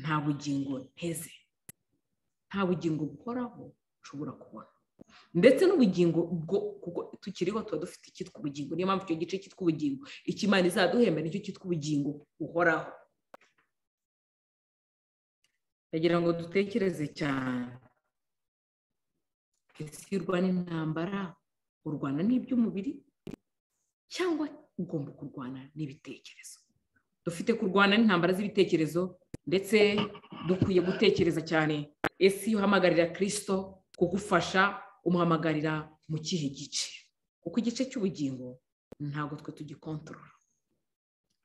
nta bugingo nteze nta bugingo buhoraho ushobora kubona. Ndetse n'ubugingo bwo kuko tukiriho tuba dufite icyitwa ubugingo niyo mpamvu icyo gice cyitwa ubugingo ikimana izaduhemba ni cyo cyitwa ubugingo buhoraho. Ndagira ngo dutekereze cyane. Ese iyo urwana intambara urwana n'iby'umubiri cyangwa ugomba kurwana n'ibitekerezo. Dufite kurwana n'intambara z'ibitekerezo ndetse dukwiye gutekereza cyane ese iyo uhamagarira kirisito kugufasha umuhamagarira mu kihe gice? Kuko igice cy'ubugingo ntabwo twe tugikontorora.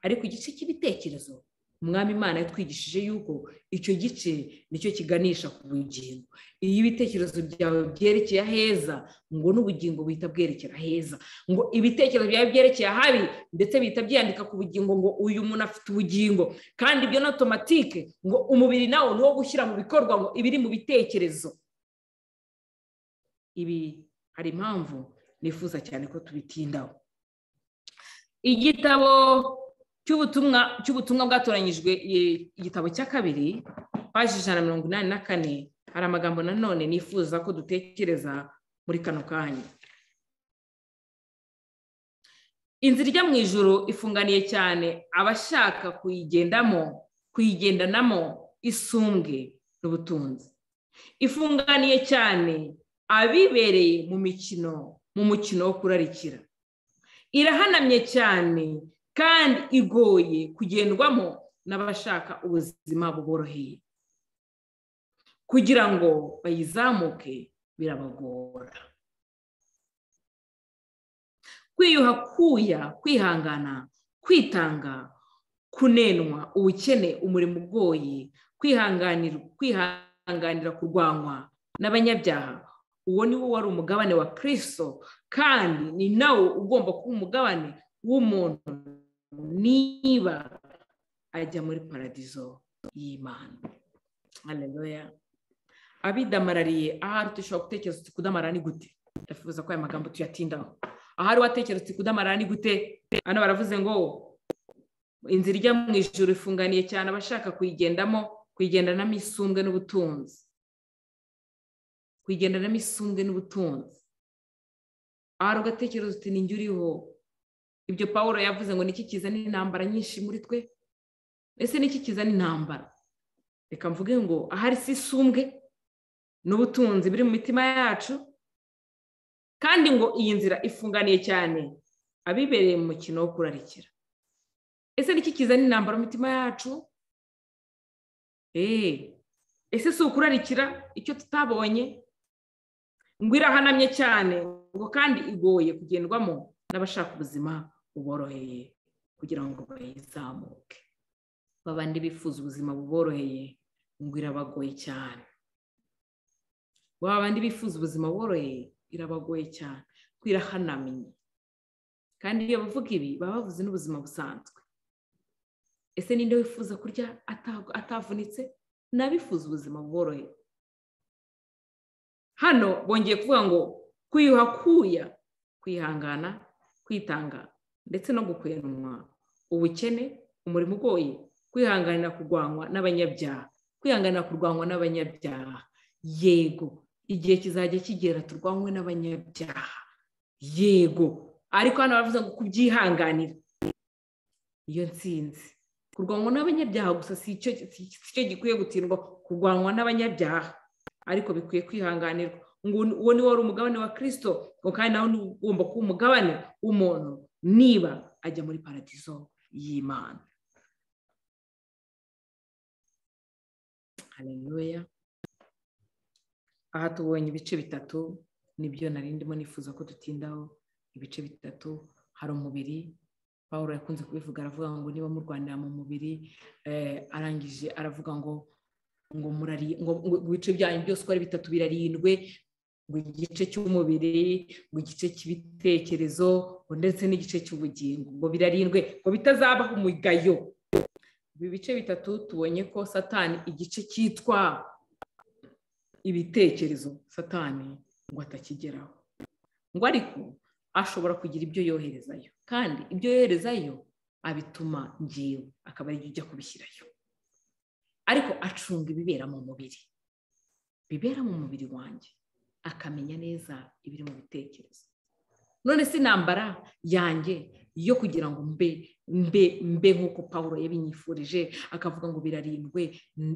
Ariko igice cy'ibitekerezo umwami imana yatwigishije yuko icyo gice ni cyo kiganisha ku bugingo. Iyo ibitekerezo byawe byerekeye aheza ngo n'ubugingo buhita bwerekera aheza. Ngo ibitekerezo byawe byerekeye ahabi ndetse bihita byandika ku bugingo ngo uyu muntu afite ubugingo. Kandi ibyo ni otomatike ngo umubiri nawo ni uwo gushyira mu bikorwa ngo ibiri mu bitekerezo. Ibi hari impamvu nifuza cyane ko tubitindaho. Igitabo cy'ubutumwa cy'ubutumwa bwatoranyijwe igitabo cya kabiri paji ijana na mirongo inani na kane hari amagambo nanone nifuza ko dutekereza muri kano kanya. Inzira ijya mu ijoro ifunganiye cyane abashaka kuyigendamo kuyigendanamo isumbwe n'ubutunzi. Ifunganiye cyane abibereye mu mikino mu mukino wo kurarikira. Irahanamye cyane kandi igoye kugendwamo n'abashaka ubuzima buboroheye. Kugira ngo bayizamuke birabagora. Kwiyuha kuya kwihangana kwitanga kunenwa ubukene umurimo ugoye kwihanganira kurwanywa n'abanyabyaha. Uwo ni wo wari umugabane wa kirisito kandi ni nawo ugomba kuba umugabane w'umuntu. Niba ajya muri paradizo y'imana. Hareruya abidamarariye ahari dushobora gutekereza uti kudamarara ni gute? Ndafuza ko aya magambo tuyatindaho. Ahari watekereza uti kudamarara ni gute? Hano baravuze ngo inzira ijya mu ijoro ifunganiye cyane abashaka kuyigendamo kuyigendanamo isumbwe n'ubutunzi. Kuyigendanamo isumbwe n'ubutunzi. Ahari ugatekereza uti ninjye uriho. Ibyo paul yavuze ngo niki kizana intambara nyinshi muri twe? Ese niki kizana intambara? Reka mvuge ngo ahari si isumbwe n'ubutunzi biri mu mitima yacu kandi ngo iyi nzira ifunganiye cyane abibereye mu mukino wo kurarikira. Ese niki kizana intambara mu mitima yacu? Eee ese si ukurarikira icyo tutabonye? Ngo irahanamye cyane ngo kandi igoye kugendwamo n'abashaka ubuzima buboroheye kugira ngo bayizamuke. Babandi bifuza ubuzima buboroheye ngo irabagoye cyane. Babandi bifuza ubuzima buboroheye irabagoye cyane. Ko irahanamye kandi iyo bavuga ibi baba bavuze n'ubuzima busanzwe. Ese ninde wifuza kurya atavunitse? N'abifuza ubuzima buboroheye. Hano bongeye kuvuga ngo kwiyuha kuya. Kwihangana kwitanga ndetse no gukwenwa ubukene umurimo ugoye. Kwihanganira kurwanywa n'abanyabyaha. Kwihanganira kurwanywa n'abanyabyaha. Yego igihe kizajya kigera turwanywe n'abanyabyaha. Yego. Ariko hano baravuze ngo kubyihanganira. Iyo nsinzi kurwanywa n'abanyabyaha gusa si cyo gikwiye gutsindwa kurwanywa n'abanyabyaha. Ariko bikwiye kwihanganirwa. Ngo uwo ni wari umugabane wa kirisito ngo kandi nawe ugomba kuba umugabane w'umuntu. Niba ajya muri paradizo y'imana. Hareruya aha tubonye ibice bitatu ni byo ndimo nifuza ko dutindaho ibice bitatu hari umubiri. Paul yakunze kubivuga aravuga ngo niba murwanira mu mubiri arangije aravuga ngo ngo ngo ibice byanyu byose uko ari bitatu birarindwe ngo igice cy'umubiri ngo igice cy'ibitekerezo ndetse n'igice cy'ubugingo ngo birarindwe ngo bitazabaho umugayo. Ibi bice bitatu tubonye ko satani igice cyitwa ibitekerezo satani ngo atakigeraho. Ngo ariko ashobora kugira ibyo yoherezayo kandi ibyo yoherezayo abituma ngewe akaba ari ujya kubishyirayo. Ariko acunga ibibera mu mubiri bibera mu mubiri wanjye. Akamenya neza ibiri mu bitekerezo. None si intambara yanjye yo kugira ngo mbe mbe mbe nk'uko paul yabinyifurije akavuga ngo birarindwe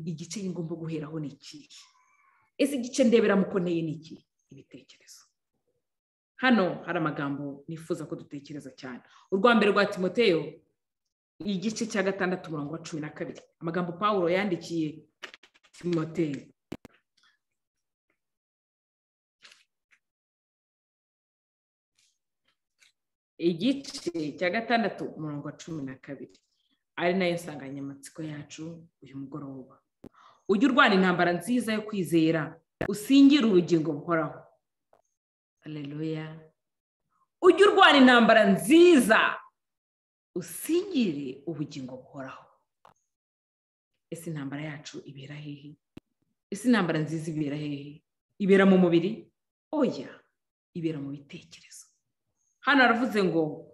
igice ngomba guheraho ni ikihe ese igice ndebera mukoneye ni iki? Ibitekerezo. Hano hari amagambo nifuza ko dutekereza cyane. Urwa mbere rwa timoteyo igice cya gatandatu umurongo wa cumi na kabiri. Amagambo paul yandikiye timoteyo. Igice cya gatandatu umurongo wa cumi na kabiri. Ari na yo nsanganyamatsiko yacu uyu mugoroba. Ujye urwana intambara nziza yo kwizera. Usingire ubugingo buhoraho. Aleluya ujye urwana intambara nziza. Usingire ubugingo buhoraho. Ese intambara yacu ibera hehe? Ese intambara nziza ibera hehe? Ibera mu mubiri? Oya ibera mu bitekerezo. Hano haravuze ngo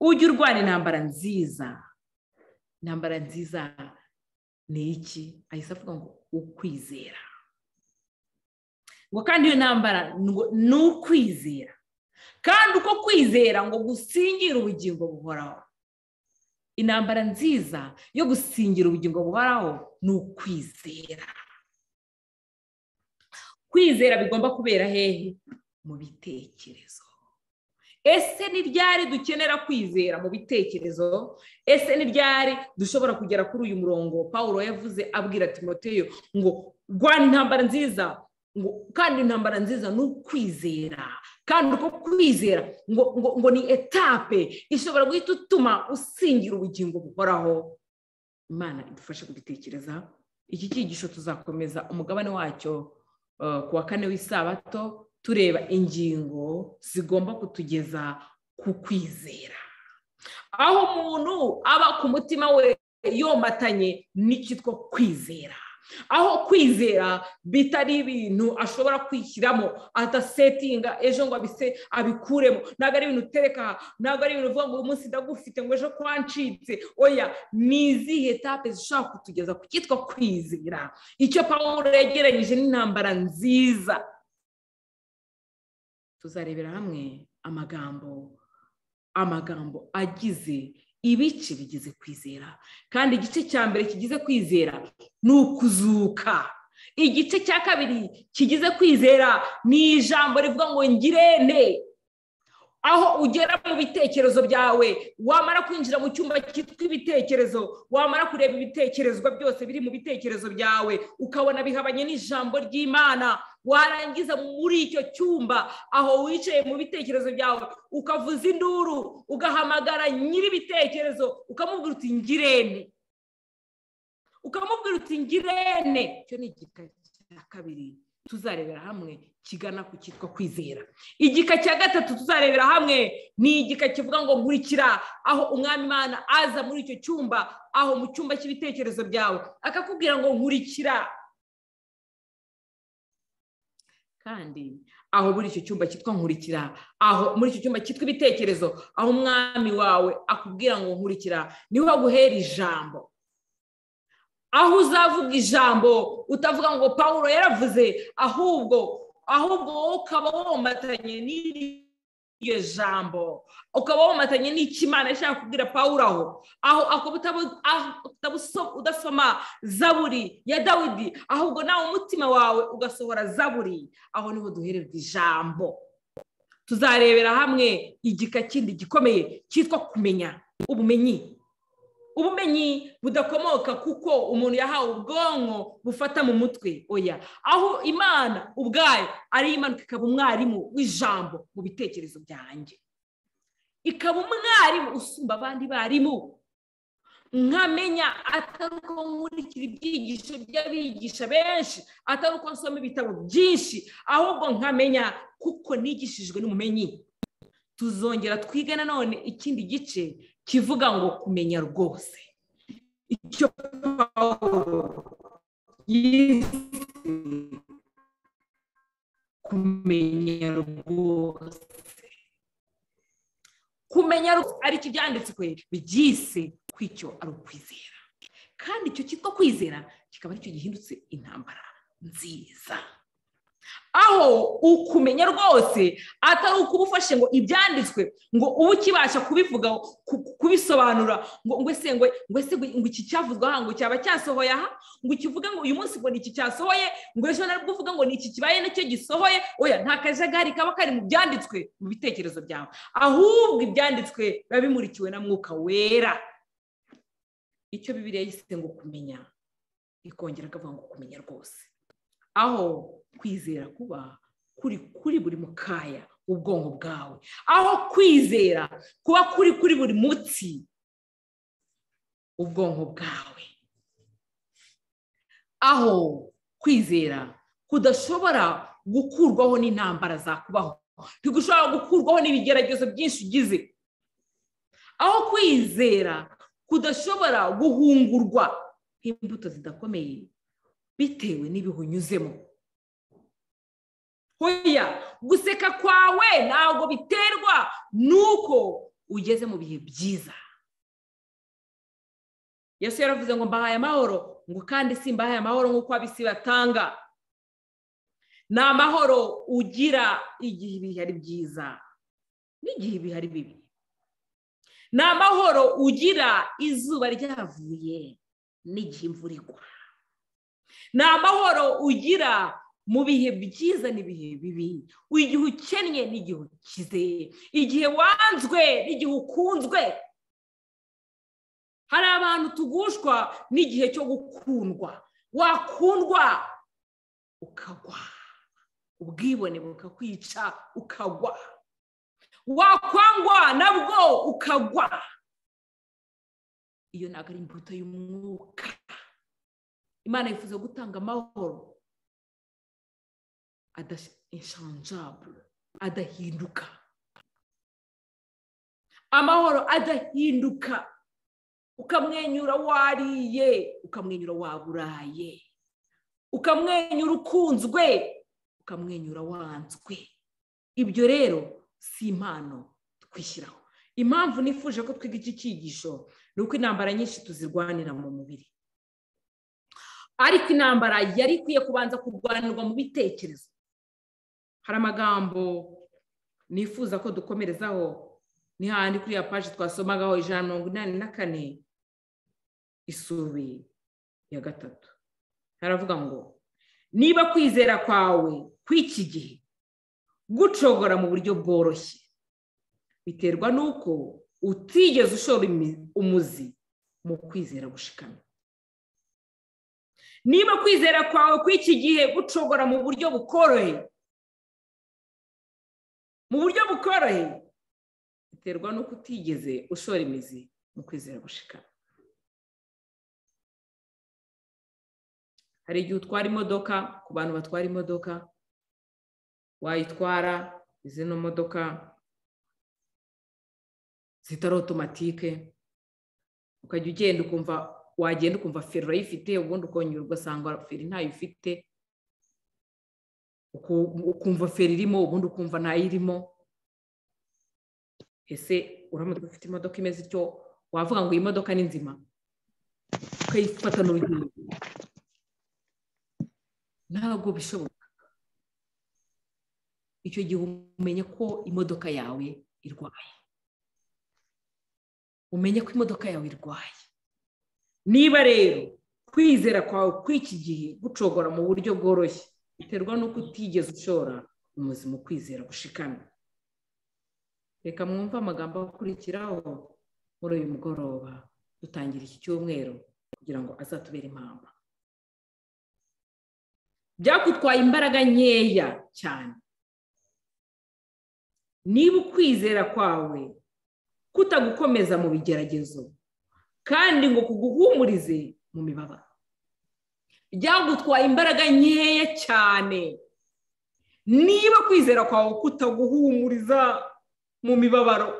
ujye urwana intambara nziza. Intambara nziza ni iki? Ahise avuga ngo ukwizera. Ngo kandi iyo ntambara ni ukwizera. Kandi uko kwizera ngo gusingire ubugingo buhoraho. Intambara nziza yo gusingira ubugingo buhoraho ni ukwizera. Kwizera bigomba kubera hehe? Mu bitekerezo. Ese ni ryari dukenera kwizera mu bitekerezo? Ese ni ryari dushobora kugera kuri uyu murongo? Paul yavuze abwira timoteyo ngo rwanda intambara nziza. Ngo kandi intambara nziza ni ukwizera. Kandi uko kwizera ngo ngo ngo ni etape ishobora guhita utuma usingira ubugingo buhoraho. Imana idufashe kubitekereza. Iki cyigisho tuzakomeza umugabane wacyo ku wa kane w'isabato. Tureba ingingo zigomba kutugeza ku kwizera. Aho umuntu aba ku mutima we yomatanye n'icyitwa kwizera. Aho kwizera bitari ibintu ashobora kwishyiramo adasetinga ejo ngo abise abikuremo. Ntabwo ari ibintu utereka ntabwo ari ibintu uvuga ngo uyu munsi ndagufite ngo ejo kwancitse. Oya ni izihe etape zishobora kutugeza ku cyitwa kwizera? Icyo paul yegeranyije n'intambara nziza. Tuzarebera hamwe amagambo amagambo agize ibice bigize kwizera. Kandi igice cya mbere kigize kwizera ni ukuzuka. Igice cya kabiri kigize kwizera ni ijambo rivuga ngo ngirente. Aho ugera mu bitekerezo byawe wamara kwinjira mu cyumba cyitwa ibitekerezo wamara kureba ibitekerezwa byose biri mu bitekerezo byawe ukabona bihabanye n'ijambo ry'imana. Warangiza muri icyo cyumba aho wicaye mu bitekerezo byawe ukavuza induru ugahamagara nyir'ibitekerezo ukamubwira uti ngirente ukamubwira uti ngirente icyo ni igika cya kabiri. Tuzarebera hamwe kigana ku cyitwa kwizera. Igika cya gatatu tuzarebera hamwe ni igika kivuga ngo nkurikira aho umwami imana aza muri icyo cyumba aho mu cyumba cy'ibitekerezo byawe. Akakubwira ngo nkurikira. Kandi aho muri icyo cyumba cyitwa nkurikira aho muri icyo cyumba cyitwa ibitekerezo aho umwami wawe akubwira ngo nkurikira ni ho aguhera ijambo. Aho uzavuga ijambo utavuga ngo paul yaravuze ahubwo ahubwo wowe ukaba womatanye n'iryo jambo ukaba womatanye n'icyo imana ishaka kubwira paul aho? Aho udasoma zaburi ya dawidi ahubwo nawe umutima wawe ugasohora zaburi. Aho ni ho duhererwa ijambo. Tuzarebera hamwe igika kindi gikomeye cyitwa kumenya ubumenyi. Ubumenyi budakomoka kuko umuntu yahawe ubwonko bufata mu mutwe. Oya. Aho imana ubwayo ari imanuka ikaba umwarimu w'ijambo mu bitekerezo byanjye. Ikaba umwarimu usumba abandi barimu. Nkamenya atari uko nkurikira ibyigisho by'abigisha benshi atari uko nsoma ibitabo byinshi ahubwo nkamenya kuko nigishijwe n'umumenyi tuzongera twige nanone ikindi gice kivuga ngo kumenya rwose. Icyo kumenya rwose. Kumenya ariko ibyanditswe byise ko icyo ari ukwizera. Kandi icyo cyitwa kwizera kikaba ari cyo gihindutse intambara nziza. Aho ukumenya rwose atari ukuba ufashe ngo ibyanditswe ngo ube ukibasha kubivuga kubisobanura ngo ngo ese ngo ese ngo iki cyavuzwe aha ngo cyaba cyasohoye aha? Ngo kivuge ngo uyu munsi ngo ni iki cyasohoye? Ngo ejo nari kuvuga ngo ni iki kibaye na cyo gisohoye? Oya nta kajagari kaba kari mu byanditswe mu bitekerezo byawe. Ahubwo ibyanditswe biba bimurikiwe na mwuka wera. Icyo bibiriya yise ngo kumenya ikongera akavuga ngo kumenya rwose. Aho kwizera kuba kuri kuri buri mukaya ubwonko bwawe. Aho kwizera kuba kuri kuri buri mutsi ubwonko bwawe. Aho kwizera kudashobora gukurwaho n'intambara zakubaho ntigushobora gukurwaho n'ibigeragezo byinshi ugize. Aho kwizera kudashobora guhungurwa nk'imbuto zidakomeye. Bitewe n'ibihe unyuzemo. Hoya guseka kwawe ntabwo biterwa n'uko ugeze mu bihe byiza. Yesu yaravuze ngo mbahaye amahoro ngo kandi si mbahaye amahoro nk'uko ab'isi batanga. Ni amahoro ugira igihe ibihe ari byiza n'igihe ibihe ari bibi. Ni amahoro ugira izuba ryavuye n'igihe imvura igwa. Ni amahoro ugira mu bihe byiza n'ibihe bibi. Igihe ukennye n'igihe ukize. Igihe wanzwe n'igihe ukunzwe. Hari abantu tugushwa n'igihe cyo gukundwa. Wakundwa ukagwa. Ubwibone bukakwica ukagwa. Wakwangwa nabwo ukagwa. Iyo ntabwo ari imbuto y'umwuka. Imana yifuza gutanga amahoro. Adashanjabure adahinduka. Amahoro adahinduka. Ukamwenyura wariye ukamwenyura waburaye ukamwenyura ukunzwe ukamwenyura wanzwe ibyo rero si impano twishyiraho. Impamvu nifuje ko twiga iki cyigisho ni uko intambara nyinshi tuzirwanira mu mubiri. Ariko intambara yari ikwiye kubanza kurwanirwa mu bitekerezo. Hari amagambo nifuza ko dukomerezaho ni hahandi kuri ya paji twasomagaho ijana na mirongo inani na kane isubi ya gatatu. Haravuga ngo niba kwizera kwawe kw'iki gihe gucogora mu buryo bworoshye biterwa n'uko utigeze ushora umuzi mu kwizera gushikamye niba kwizera kwawe kw'iki gihe gucogora mu buryo bukoroheye mu buryo bukoroheye biterwa n'uko utigeze ushora imizi mu kwizera gushikama hari igihe utwara imodoka ku bantu batwara imodoka wayitwara izino modoka zitari otomatike ukajya ugenda ukumva wagenda ukumva feri urayifite ubundi ukongera ugasanga feri ntayo ufite ukumva feri irimo ubundi ukumva ntayirimo ese uramutse ufite imodoka imeze ityo? Wavuga ngo iyi modoka ni nzima. Ukayifata n'urugendo ntabwo bishoboka. Icyo gihe umenya ko imodoka yawe irwaye. Umenye ko imodoka yawe irwaye. Niba rero kwizera kwawe kw'iki gihe gucogora mu buryo bworoshye biterwa n'uko utigeze ushora umuzi mu kwizera gushikamye reka mwumve amagambo akurikiraho muri uyu mugoroba. Dutangira iki cyumweru kugira ngo azatubere impamvu byakutwaye imbaraga nkeya cyane. Niba ukwizera kwawe kutagukomeza mu bigeragezo kandi ngo kuguhumurize mu mibabaro. Byagutwaye imbaraga nkeya cyane. Niba kwizera kwawe kutaguhumuriza mu mibabaro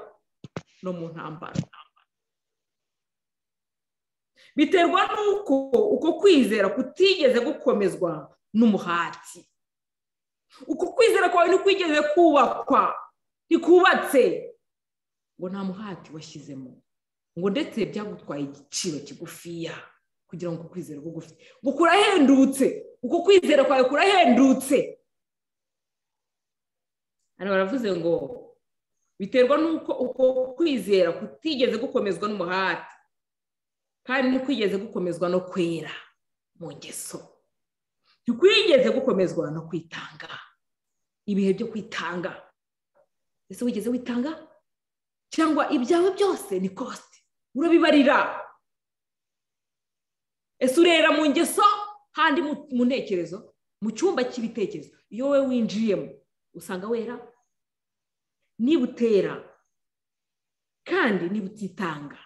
no mu ntambara. Biterwa n'uko uko kwizera kutigeze gukomezwa n'umuhati uko kwizera kwawe ntikwigeze kubakwa ntikubatse. Ngo nta muhati washyizemo. Ngo ndetse byagutwaye igiciro kigufiya kugira ngo uko kwizera kugufi ngo kurahendutse uko kwizera kwawe kurahendutse. Hano baravuze ngo biterwa n'uko uko kwizera kutigeze gukomezwa n'umuhati kandi ntikwigeze gukomezwa no kwera mu ngeso. Ntikwigeze gukomezwa no kwitanga. Ibihe byo kwitanga. Ese wigeze witanga? Cyangwa ibyawe byose ni kositi urabibarira ese urera mu ngeso handi mu ntekerezo mu cyumba cy'ibitekerezo. Iyo wowe winjiyemo usanga wera niba utera kandi niba utitanga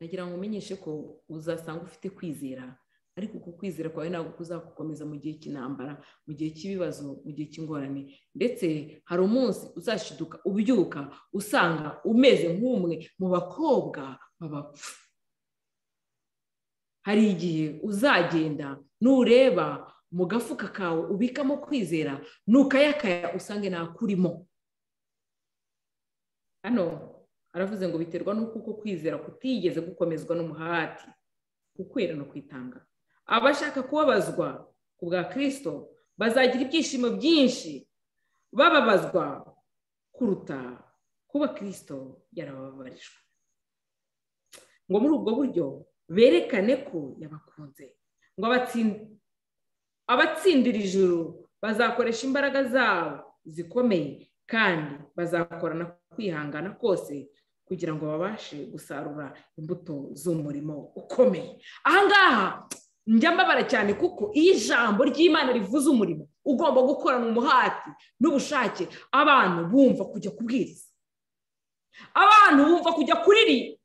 nagira ngo umenyeshe ko uzasanga ufite kwizera. Ariko uku kwizera kwawe ntabwo kuzagukomeza mu gihe cy'intambara mu gihe cy'ibibazo mu gihe cy'ingorane. Ndetse hari umunsi uzashiduka ubyuka usanga umeze nk'umwe mu bakobwa b'abapfu. Hari igihe uzagenda nureba mu gafuka kawe ubikamo kwizera nukayakaya usange ntakurimo hano aravuze ngo biterwa n'uko uko kwizera kutigeze gukomezwa n'umuhati ukwera no kwitanga. Abashaka kubabazwa ku bwa kirisito bazagira ibyishimo byinshi. Bababazwa kuruta kuba kirisito yarababarijwe ngo muri ubwo buryo berekane ko yabakunze. Ngo abatsindira ijuru bazakoresha imbaraga zabo zikomeye kandi bazakorana kwihangana kose kugira ngo babashe gusarura imbuto z'umurimo ukomeye. Ahangaha njya mbabara cyane kuko iyo ijambo ry'imana rivuze umurimo ugomba gukorana umuhati n'ubushake abantu bumva kujya kubwiriza. Abantu bumva kujya kuririmba.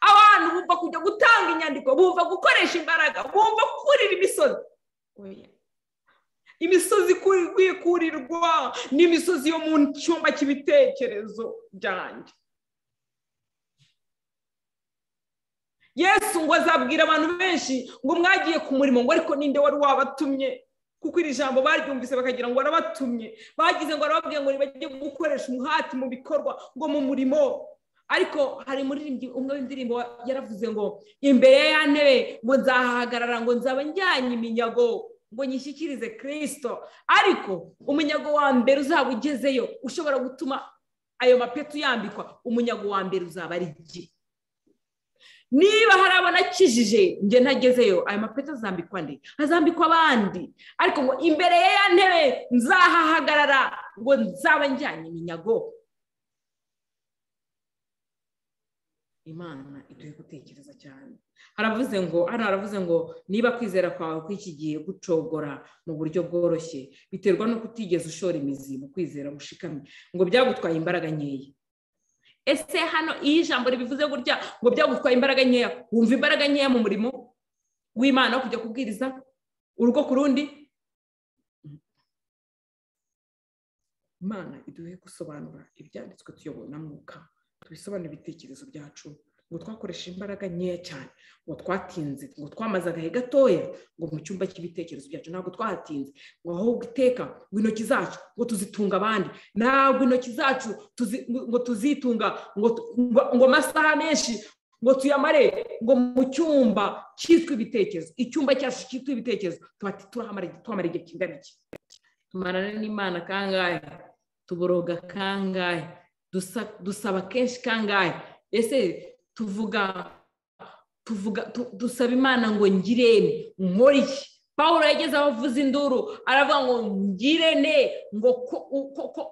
Abantu bumva kujya gutanga inyandiko bumva gukoresha imbaraga bumva kurira imisozi. Imisozi kwikurirwa n'imisozi yo mu cyumba cy'ibitekerezo byanjye. Yesu ngo azabwira abantu benshi ngo mwagiye ku murimo ngo ariko ninde wari wabatumye? Kuko iri jambo baryumvise bakagira ngo warabatumye. Bagize ngo arababwira ngo ntibajye gukoresha umuhati mu bikorwa ngo mu murimo. Ariko hari umuririmbyi umwe w'indirimbo yaravuze ngo imbere ya ntebe ngo nzahahagarara ngo nzaba njyanye iminyago ngo nyishyikirize kirisito ariko umunyago wa mbere uzaba ugezeyo ushobora gutuma ayo mapetu yambikwa. Umunyago wa mbere uzaba ari igihe niba hari abona akijije njye ntagezeyo. Ayo mapeti azambikwa nde? Azambikwa abandi. Ariko ngo imbere ye ya ntebe nzahahagarara ngo nzaba njyanye iminyago. Imana iduhe gutekereza cyane. Haravuze ngo hano haravuze ngo niba kwizera kwawe kw'iki gihe gucogora mu buryo bworoshye biterwa no kutigeze ushora imizi mu kwizera bushikamye ngo byagutwaye imbaraga nkeya ese hano iyo ijambo ribivuze gutya ngo byagutwaye imbaraga nkeya. Wumva imbaraga nkeya mu murimo w'imana wo kujya kubwiriza urugo ku rundi? Imana iduhe gusobanura ibyanditswe tuyobowe na mwuka tubisobanure ibitekerezo byacu ngo twakoreshe imbaraga nkeya cyane. Ngo twatinze ngo twamaze agahe gatoya ngo mu cyumba cy'ibitekerezo byacu. Ntabwo twahatinze. Ngo ahubwo iteka ngo intoki zacu ngo tuzitunga abandi. Ntabwo intoki zacu ngo tuzitunga ngo amasaha menshi ngo tuyamare ngo mu cyumba cyitwa ibitekerezo. Icyumba cyacu cyitwa ibitekerezo. Tuhamara igihe kingana iki? Tumarana n'imana kangahe? Tuboroga kangahe? Dusaba kenshi kangahe? Ese tuvuga tuvuga dusaba imana ngo ngirene nkore iki? Paul yageze aho avuza induru aravuga ngo ngirene ngo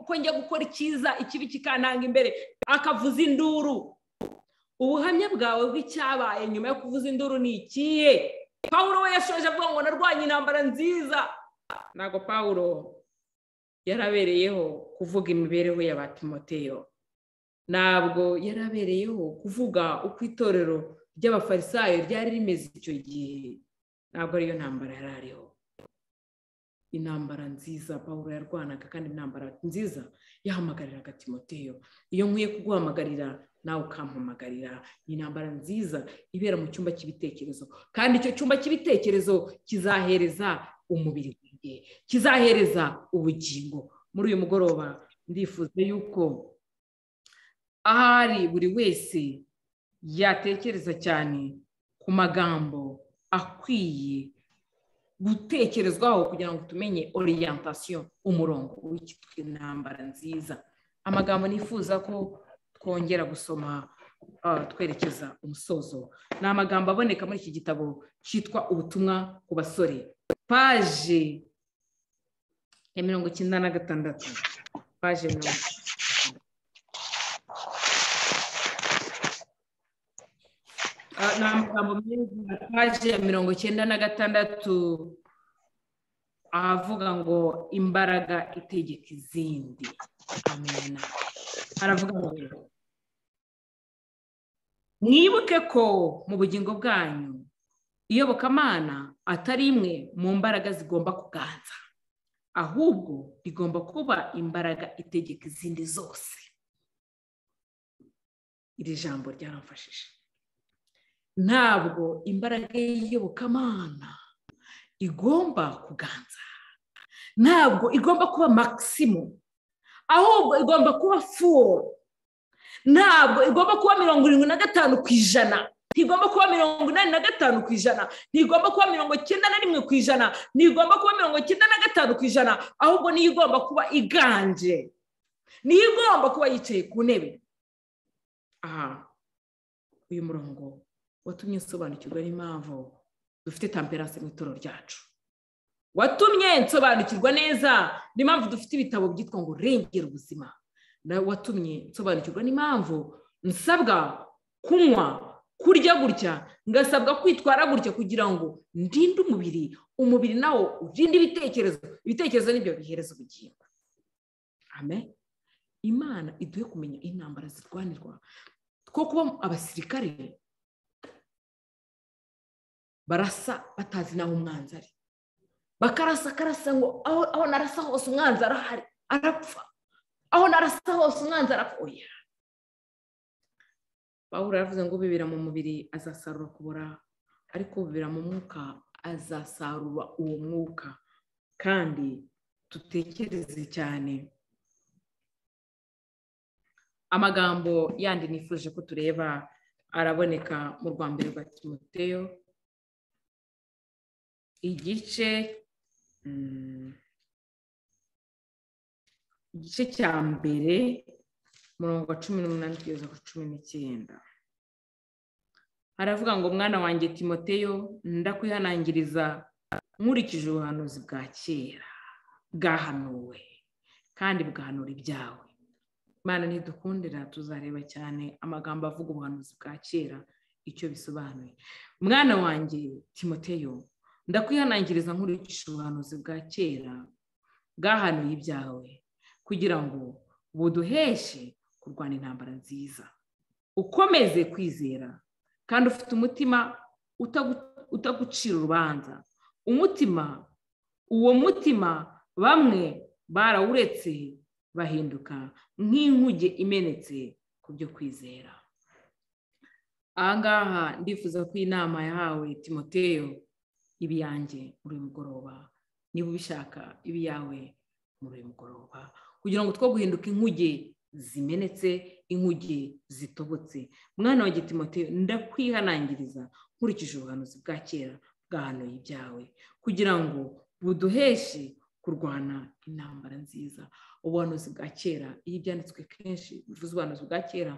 ko njya gukora icyiza ikibi kikantanga imbere. Akavuza induru. Ubuhamya bwawe bw'icyabaye nyuma yo kuvuza induru ni ikihe? Paul we yashoje avuga ngo narwanye intambara nziza. Ntabwo paul yarabereyeho kuvuga imibereho ya ntabwo yarabereyeho kuvuga uko itorero ry'abafarisayo ryari rimeze icyo gihe. Ntabwo ariyo ntambara yari ariho. Intambara nziza paul yarwanaga kandi intambara nziza yahamagariraga timoteyo. Iyo nkwiye kuguhamagarira nawe ukampamagarira. Ni intambara nziza ibera mu cyumba cy'ibitekerezo. Kandi icyo cyumba cy'ibitekerezo kizahereza umubiri kizahereza ubugingo. Muri uyu mugoroba ndifuza yuko ahari buri wese yatekereza cyane ku magambo akwiye gutekerezwaho kugira ngo tumenye orientation umurongo intambara nziza. Amagambo nifuza ko twongera gusoma twerekeza umusozo. Ni amagambo aboneka muri iki gitabo cyitwa ubutumwa ku basore. Paje ya mirongo icyenda na gatandatu. Paje mirongo ni amagambo meza paje ya mirongo icyenda na gatandatu ahavuga ngo imbaraga itegeka izindi. Amena aravuga ngo mwibuke ko mu bugingo bwanyu iyobokamana atari imwe mu mbaraga zigomba kuganza ahubwo rigomba kuba imbaraga itegeka izindi zose. Iri jambo ryaramfashije ntabwo imbaraga y'iyobokamana igomba kuganza. Ntabwo igomba kuba makisimu ahubwo igomba kuba furu ntabwo igomba kuba mirongo irindwi na gatanu ku ijana. Ntigomba kuba mirongo inani na gatanu ku ijana. Ntigomba kuba mirongo icyenda na rimwe ku ijana. Ntigomba kuba mirongo icyenda na gatanu ku ijana. Ahubwo niyo igomba kuba iganje. Niyo igomba kuba yicaye ku ntebe. Aha. Uyu murongo watumye nsobanukirwa n'impamvu dufite tamperanse mu itorero ryacu. Watumye nsobanukirwa neza n'impamvu dufite ibitabo byitwa ngo rengera ubuzima watumye nsobanukirwa n'impamvu nsabwa kunywa kurya gutya ngasabwa kwitwara gutya kugira ngo ndinde umubiri umubiri nawo urinde ibitekerezo ibitekerezo ni byo bihereza ubugingo. Amen. Imana iduhe kumenya intambara zirwanirwa two kuba abasirikare barasa batazi n'aho umwanzi ari. Bakarasa akarasa ngo aho narasa hose umwanzi arahari arapfa. Aho narasa hose umwanzi arapfuye pawuro yaravuze ngo ubibira mu mubiri azasarura kubora ariko ubibira mu mwuka azasarura uwo mwuka. Kandi dutekereze cyane. Amagambo yandi nifuje ko tureba araboneka mu rwa rwa timoteyo. Igice igice cya mbere murongo wa cumi n'umunani kugeza ku cumi n'icyenda. Haravuga ngo mwana wanjye timoteyo ndakwihanangiriza nkurikije ubuhanuzi bwa kera. Bwahanuwe kandi bwahanura ibyawe. Imana ntidukundira tuzareba cyane amagambo avuga ubuhanuzi bwa kera icyo bisobanuye. Mwana wanjye timoteyo ndakwihanangiriza nkurikije ubuhanuzi bwa kera bwahanuye ibyawe kugira ngo buduheshe kurwana intambara nziza. Ukomeze kwizera kandi ufite umutima utagucira urubanza. Umutima uwo mutima bamwe barawuretse bahinduka nk'inkuge imenetse ku byo kwizera. Aha ngaha ndifuza ko inama yahawe timoteyo ibi yanjye muri uyu mugoroba. Niba ubishaka ibi yawe muri uyu mugoroba. Kugira ngo two guhinduka inkuge zimenetse inkuge zitobotse. Mwana wa timoteyo ndakwihanangiriza nkurikije ubuhanuzi bwa kera bwahanuye ibyawe kugira ngo buduheshe kurwana intambara nziza. Ubuhanuzi bwa kera iyo ibyanditswe kenshi bivuze ubuhanuzi bwa kera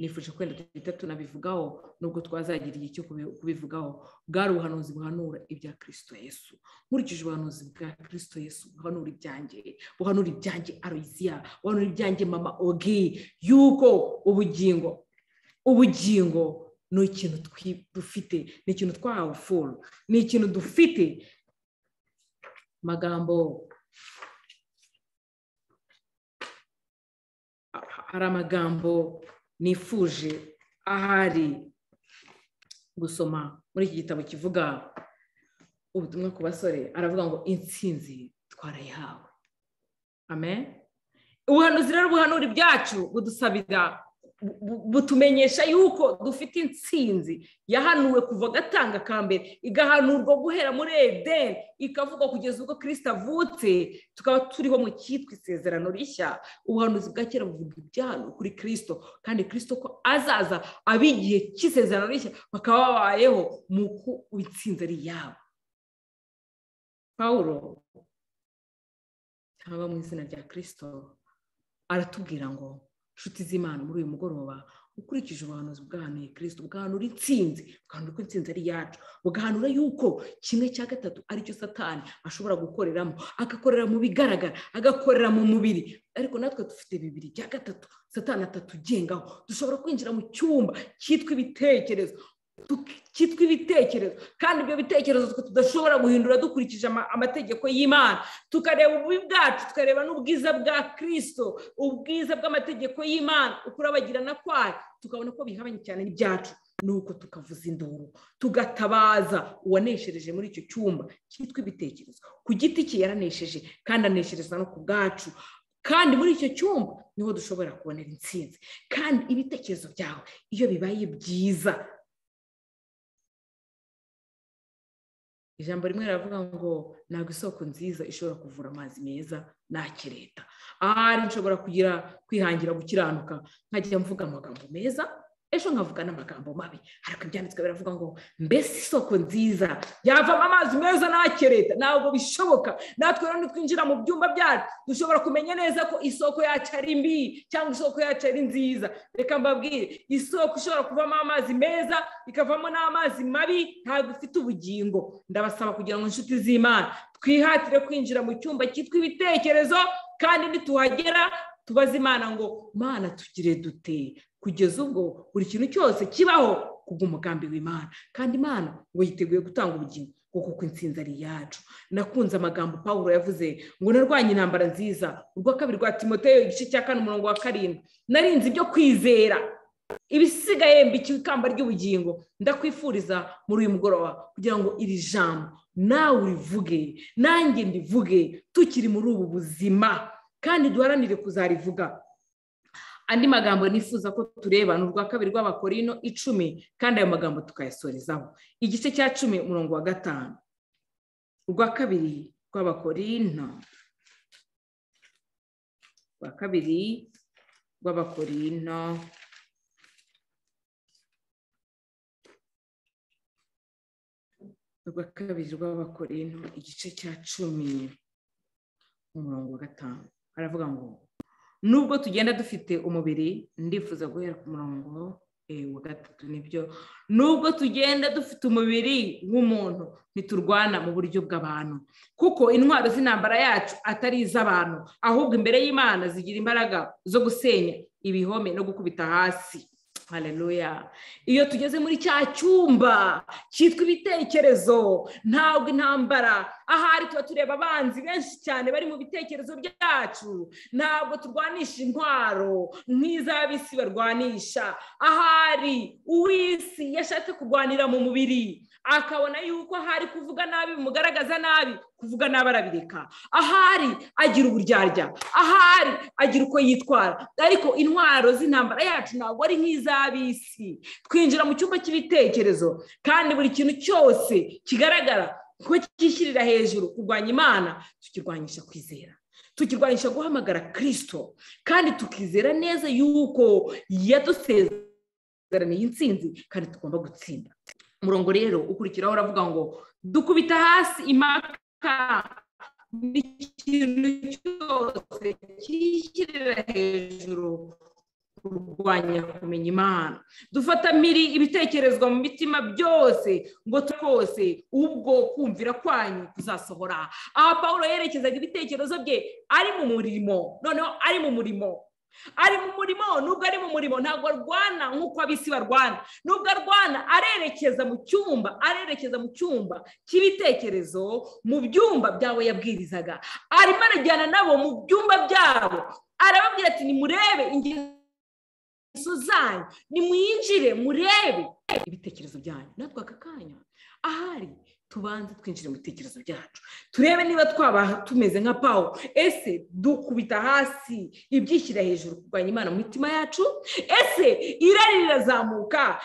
nifuje kwenda duhita tunabivugaho nubwo twazagira igihe cyo kubivugaho. Bwari ubuhanuzi buhanura ibya kirisito yesu. Nkurikije ubuhanuzi bwa kirisito yesu buhanura ibyanjye. Buhanura ibyanjye aroyiziya buhanura ibyanjye mama ogi. Yuko ubugingo ubugingo ni ikintu dufite ni ikintu twahawe furu ni ikintu dufite. Amagambo hari amagambo nifuje ahari. Gusoma. Muri iki gitabo kivuga ubutumwa ku basore aravuga ngo insinzi twarayihawe amen? Ubuhanuzi rero buhanura ibyacu budusabira butumenyesha yuko dufite insinzi yahanuwe kuva agatanga ka mbere. Igahanurwa guhera muri edeni ikavugwa kugeza ubwo kirisita avutse tukaba turiho mu cyitwa isezerano rishya. Ubuhanuzi bwa kera buvuga ibyano kuri kirisito kandi kirisito ko azaza ab'igihe cy'isezerano rishya bakaba babayeho mu ko intsinzi ari iyabo paul cyangwa mu izina rya kirisito aratubwira ngo inshuti z'imana muri uyu mugoroba ukurikije ubuhanuzi bwahanuye kirisito bwahanura intsinzi bwahanura ko intsinzi ari iyacu bwahanura yuko kimwe cya gatatu ari cyo satani ashobora gukoreramo agakorera mu bigaragara agakorera mu mubiri. Ariko natwe dufite bibiri bya gatatu satani atatugengaho dushobora kwinjira mu cyumba cyitwa ibitekerezo. Cyitwa ibitekerezo. Kandi ibyo bitekerezo tudashobora guhindura dukurikije amategeko y'imana. Tukareba ububi bwacu tukareba n'ubwiza bwa kirisito ubwiza bw'amategeko y'imana ukurabagirana kwayo. Tukabona ko bihabanye cyane n'ibyacu nuko tukavuza induru. Tugatabaza uwaneshereje muri icyo cyumba. Cyitwa ibitekerezo. Ku giti cye yaranesheje kandi aneshereza no ku bwacu. Kandi muri icyo cyumba ni ho dushobora kubonera intsinzi. Kandi ibitekerezo byawe iyo bibaye byiza ijambo rimwe riravuga ngo ntabwo isoko nziza ishobora kuvura amazi meza leta ahari nshobora kugira kwihangira gukiranuka nkajya mvuga amagambo meza ejo nkavuga n'amagambo mabi. Ariko ibyanditswe biravuga ngo mbese isoko nziza? Yavamo amazi meza leta. Ntabwo bishoboka. Natwe rero nitwinjira mu byumba byacu. Dushobora kumenya neza ko isoko yacu ari mbi cyangwa isoko yacu ari nziza. Reka mbabwire isoko ishobora kuvamo amazi meza ikavamo n'amazi mabi ntabwo ifite ubugingo. Ndabasaba kugira ngo inshuti z'imana twihatire kwinjira mu cyumba cyitwa ibitekerezo kandi nituhagera tubaze imana ngo mana tugire dute? Kugeza ubwo buri kintu cyose kibaho kubw'umugambi w'imana. Kandi imana ngo yiteguye gutanga ubugingo kuko ko insinzi ari iyacu. Nakunze amagambo paul yavuze ngo narwanye intambara nziza. Urwa kabiri rwa timoteyo igice cya kane umurongo wa karindwi. Narinze ibyo kwizera. Ibisigaye mbika ikamba ry'ubugingo. Ndakwifuriza muri uyu mugoroba kugira ngo iri jambo nawe urivuge nanjye ndivuge tukiri muri ubu buzima. Kandi duharanire kuzarivuga. Andi magambo nifuza ko tureba ni urwa kabiri rw'abakorino icumi kandi ayo magambo tukayasorezaho. Igice cya cumi umurongo wa gatanu. Urwa kabiri rw'abakorino. Urwa kabiri rw'abakorino. Urwa kabiri rw'abakorino igice cya cumi umurongo wa gatanu. Haravuga ngo nubwo tugenda dufite umubiri ndifuza guhera ku murongo wa gatatu ni byo. Nubwo tugenda dufite umubiri w'umuntu ntiturwana mu buryo bw'abantu. Kuko intwaro z'intambara yacu atari iz'abantu ahubwo imbere y'imana zigira imbaraga zo gusenya ibihome no gukubita hasi. Hareruya iyo tugeze muri cya cyumba cyitwa ibitekerezo ntabwo intambara. Ahari tuba tureba abanzi benshi cyane bari mu bitekerezo byacu. Ntabwo turwanisha intwaro nk'iz'ab'isi barwanisha. Ahari uw'isi yashatse kurwanira mu mubiri. Akabona yuko ahari kuvuga nabi bimugaragaza nabi kuvuga nabi arabireka. Ahari agira uburyarya ahari agira uko yitwara. Ariko intwaro z'intambara yacu ntabwo ari nk'iz'ab'isi. Twinjira mu cyumba cy'ibitekerezo kandi buri kintu cyose kigaragara ko cyishyirira hejuru kurwanya imana tukirwanyisha kwizera. Tukirwanyisha guhamagara kirisito kandi tukizera neza yuko yadusezeraniye intsinzi kandi tugomba gutsinda. Umurongo rero ukurikiraho uravuga ngo dukubita hasi impaka. N'ikintu cyose cyishyirira hejuru kurwanya kumenya imana. Dufata miri ibitekerezwa mu mitima byose ngo twose ubwo kumvira kwanyu kuzasohora. Aha paul yerekezaga ibitekerezo bye ari mu murimo. Noneho ari mu murimo. Ari mu murimo nubwo ari mu murimo ntabwo arwana nk'uko ab'isi barwana. Nubwo arwana arerekeza mu cyumba arerekeza mu cyumba cy'ibitekerezo mu byumba byabo yabwirizaga. Arimo arajyana nabo mu byumba byabo. Arababwira ati nimurebe ingeso zanyu nimwinjire murebe. Ibitekerezo byanyu. Natwe aka kanya ahari tubanze twinjire mu bitekerezo byacu. Turebe niba twaba tumeze nka paul ese dukubita hasi ibyishyira hejuru kurwanya imana mu mitima yacu? Ese irari rirazamuka?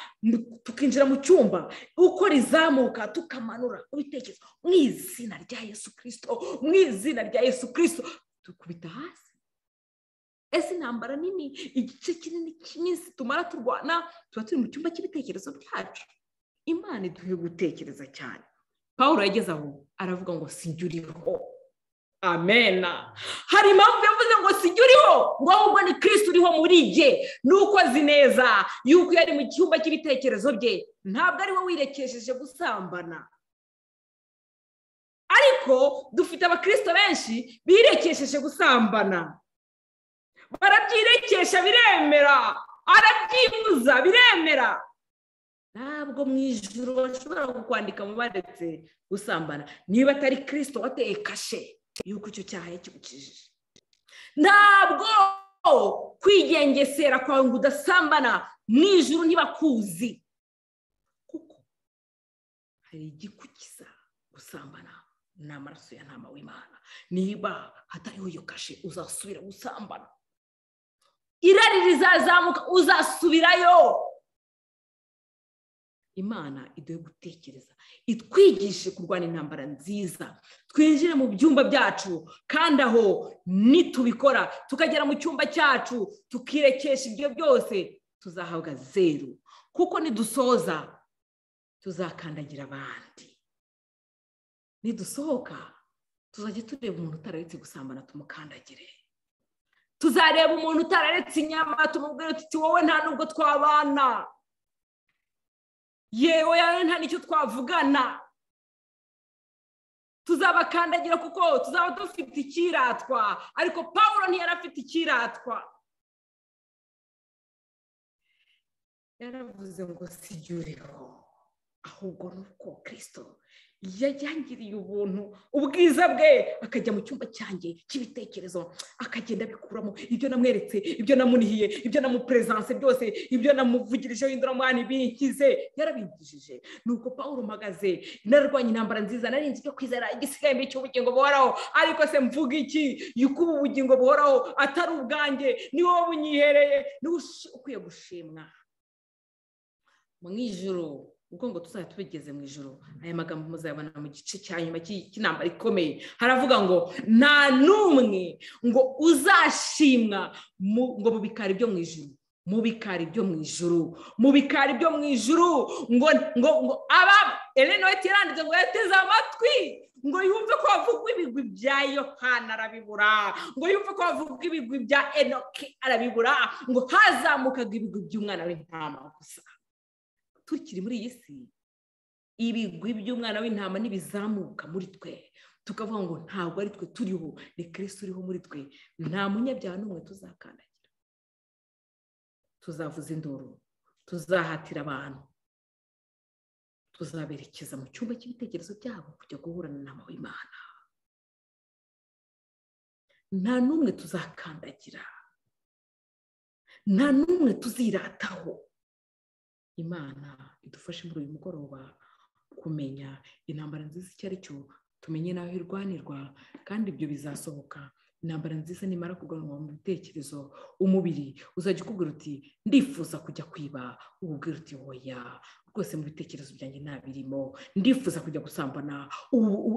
Tukinjira mu cyumba. Uko rizamuka tukamanura ibitekerezo mu izina rya yesu kirisito mu izina rya yesu kirisito dukubita hasi. Ese intambara nini? Igice kinini cy'iminsi tumara turwana tuba turi mu cyumba cy'ibitekerezo byacu. Imana iduhe gutekereza cyane. Paul yageze aho aravuga ngo sinjye uriho amena hari impamvu yavuze ngo sinjye uriho ngo ahubwo ni kirisiti uriho muri jye nuko azi neza yuko iyo ari mu cyumba cy'ibitekerezo bye. Ntabwo ari we wirekesheje gusambana. Ariko dufite abakirisito benshi birekesheje gusambana. Barabyirekesha biremera. Arabyibuza biremera. Ntabwo mu ijoro bashobora kukwandika mu baretse gusambana. Niba atari kirisito wateye kashe yuko icyo cyaha yakigukijije ntabwo kwigengesera kwawe ngo udasambana mu ijoro ntibakuzi. Kuko hari igikukiza gusambana ni amaraso ya ntama w'imana. Niba hatariho iyo kashe uzasubira gusambana. Irari rizazamuka uzasubirayo. Imana iduhe gutekereza itwigishe kurwana intambara nziza. Twinjire mu byumba byacu kandi aho nitubikora. Tukagera mu cyumba cyacu tukirekesha ibyo byose tuzahabwa zeru. Kuko nidusoza tuzakandagira abandi. Nidusohoka tuzajya tureba umuntu utararetse gusambana tumukandagire. Tuzareba umuntu utararetse inyama tumubwire tuti wowe nta nubwo twabana. Yewe yawe nta n'icyo twavugana. Tuzabakandagira kuko tuzaba dufite ikiratwa. Ariko paul ntiyari afite ikiratwa. Yaravuze ngo sijye uriho ahubwo ni uko kirisito yajyangiriye ubuntu ubwiza bwe. Akajya mu cyumba cyanjye cy'ibitekerezo. Akagenda abikuramo. Ibyo namweretse ibyo namunihiye ibyo namuperezanse byose ibyo namuvugirijeho indoramani binkize yarabigishije. Ni uko paul mpagaze. Narwanya intambara nziza. Narinzi ibyo kwizera. Igisigaye cy'ubugingo buhoraho. Ariko se mvuga iki? Yuko ubu bugingo buhoraho atari ubwanjye? Ni wowe bunyihereye. Niwe ukwiye gushimwa. Mu ijoro ubwo ngo tuzajya tubigeze mu ijoro aya magambo muzayabona mu gice cya nyuma cy'intambara ikomeye. Haravuga ngo nta n'umwe ngo uzashimwa ngo mu bikari byo mu ijoro mu bikari byo mu ijoro mu bikari byo mu ijoro ngo ngo ngo aba elenoti yaranditse ngo yateze amatwi. Ngo yumve ko havugwa ibigwi bya yohana arabibura. Ngo yumve ko havugwa ibigwi bya enoki arabibura. Ngo hazamukaga ibigwi by'umwana w'intama gusa. Tukiri muri iyi si. Ibigwi by'umwana w'intama ntibizamuka muri twe. Tukavuga ngo ntabwo ari twe turiho. Ni kirisiti uriho muri twe. Nta munyabyaha n'umwe tuzakandagira. Tuzavuza induru tuzahatira abantu. Tuzaberekeza mu cyumba cy'ibitekerezo byabo kujya guhura n'inama w'imana nta n'umwe tuzakandagira. Nta n'umwe tuzirataho. Imana idufashe muri uyu mugoroba kumenya intambara nziza icyo ari cyo tumenye n'aho irwanirwa kandi ibyo bizasohoka. Intambara nziza nimara kuganwa mu bitekerezo umubiri uzajya ukubwira uti ndifuza kujya kwiba. Ububwira uti woya rwose mu bitekerezo byanjye ntabirimo ndifuza kujya gusambana.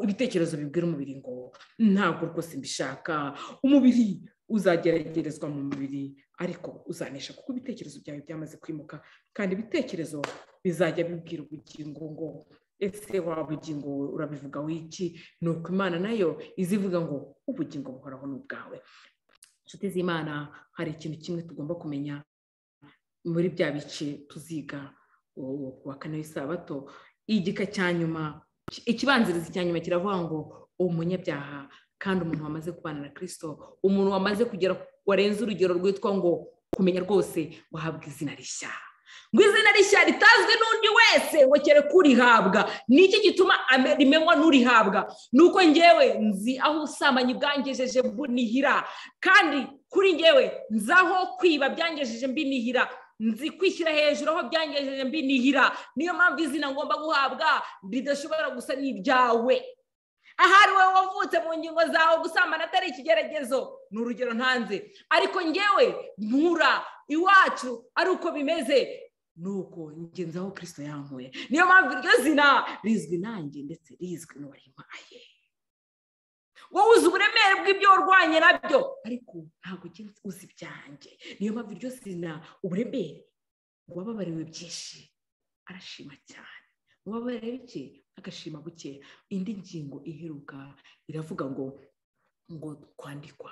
Ibitekerezo bibwira umubiri ngo ntabwo rwose mbishaka. Umubiri uzageragerezwa mu mubiri ariko uzanesha kuko ibitekerezo byawe byamaze kwimuka kandi ibitekerezo bizajya bibwira ubugingo ngo ese wa bugingo urabivuga wiki ni uko imana na yo izivuga ngo ubugingo buhoraho ni ubwawe. Inshuti z'imana hari ikintu kimwe tugomba kumenya muri bya bice tuziga wa kane w'isabato igika cya nyuma ikibanziriza cya nyuma kiravuga ngo umunyabyaha kandi umuntu wamaze kubana na kirisito umuntu wamaze kugera warenze urugero rwitwa ngo kumenya rwose wahabwa izina rishya. Ngo izina rishya ritazwi n'undi wese ngo kereka urihabwa. Ni iki gituma rimenywa n'urihabwa? Ni uko ngewe nzi aho ubusambanyi bwangejeje bunihira kandi kuri ngewe nzi aho kwiba byangejeje mbinihira nzi kwishyira hejuru aho byangejeje mbinihira niyo mpamvu izina ngomba guhabwa ridashobora gusa n'iryawe. Ahari wowe wavutse mu ngingo zawe gusambana atari ikigeragezo ni urugero ntanze. Ariko ngewe nkura iwacu ari uko bimeze ni uko ngenzi aho kirisito yankuye. Niyo mpamvu iryo zina rizwi nanjye ndetse rizwi n'uwarimpaye wowe uzi uburemere bw'ibyo warwanye na byo ariko ntabwo uzi ibyanjye. Niyo mpamvu iryo zina uburemere wababariwe byinshi arashima cyane. Wababariwe iki agashima buke indi ngingo iheruka iravuga ngo ngo kwandikwa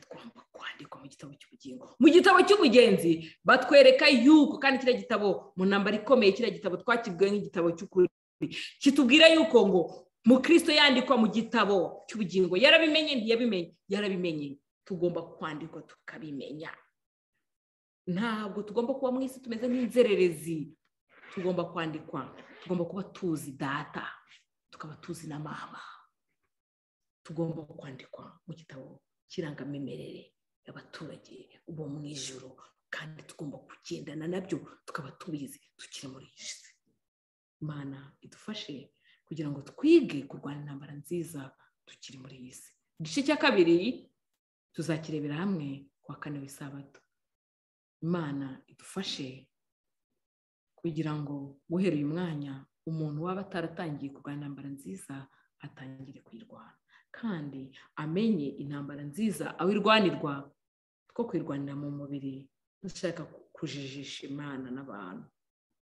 tugomba kwandikwa mu gitabo cy'ubugingo. Mu gitabo cy'ubugenzi batwereka yuko kandi kiriya gitabo mu ntambaro ikomeye kiriya gitabo twakibwiwe nk'igitabo cy'ukuri. Kitubwira yuko ngo mukristo yandikwa mu gitabo cy'ubugingo. Yarabimenye ntiyabimenye? Yarabimenye. Tugomba kwandikwa tukabimenya. Ntabwo tugomba kuba mu isi tumeze nk'inzererezi. Tugomba kwandikwa. Tugomba kuba tuzi data tukaba tuzi na mama. Tugomba kwandikwa mu gitabo cy'irangamimerere y'abaturage bo mu ijoro kandi tugomba kugendana na byo tukaba tubizi tukiri muri iyi si. Imana idufashe kugira ngo twige kurwanya intambara nziza tukiri muri iyi si. Igice cya kabiri tuzakirebera hamwe ku wa kane w'isabato. Imana idufashe kugira ngo guhera uyu mwanya umuntu waba ataratangiye kurwanya intambara nziza atangire kuyirwana. Kandi amenye intambara nziza aho irwanirwa two kwirwanira mu mubiri dushaka kujijisha imana n'abantu.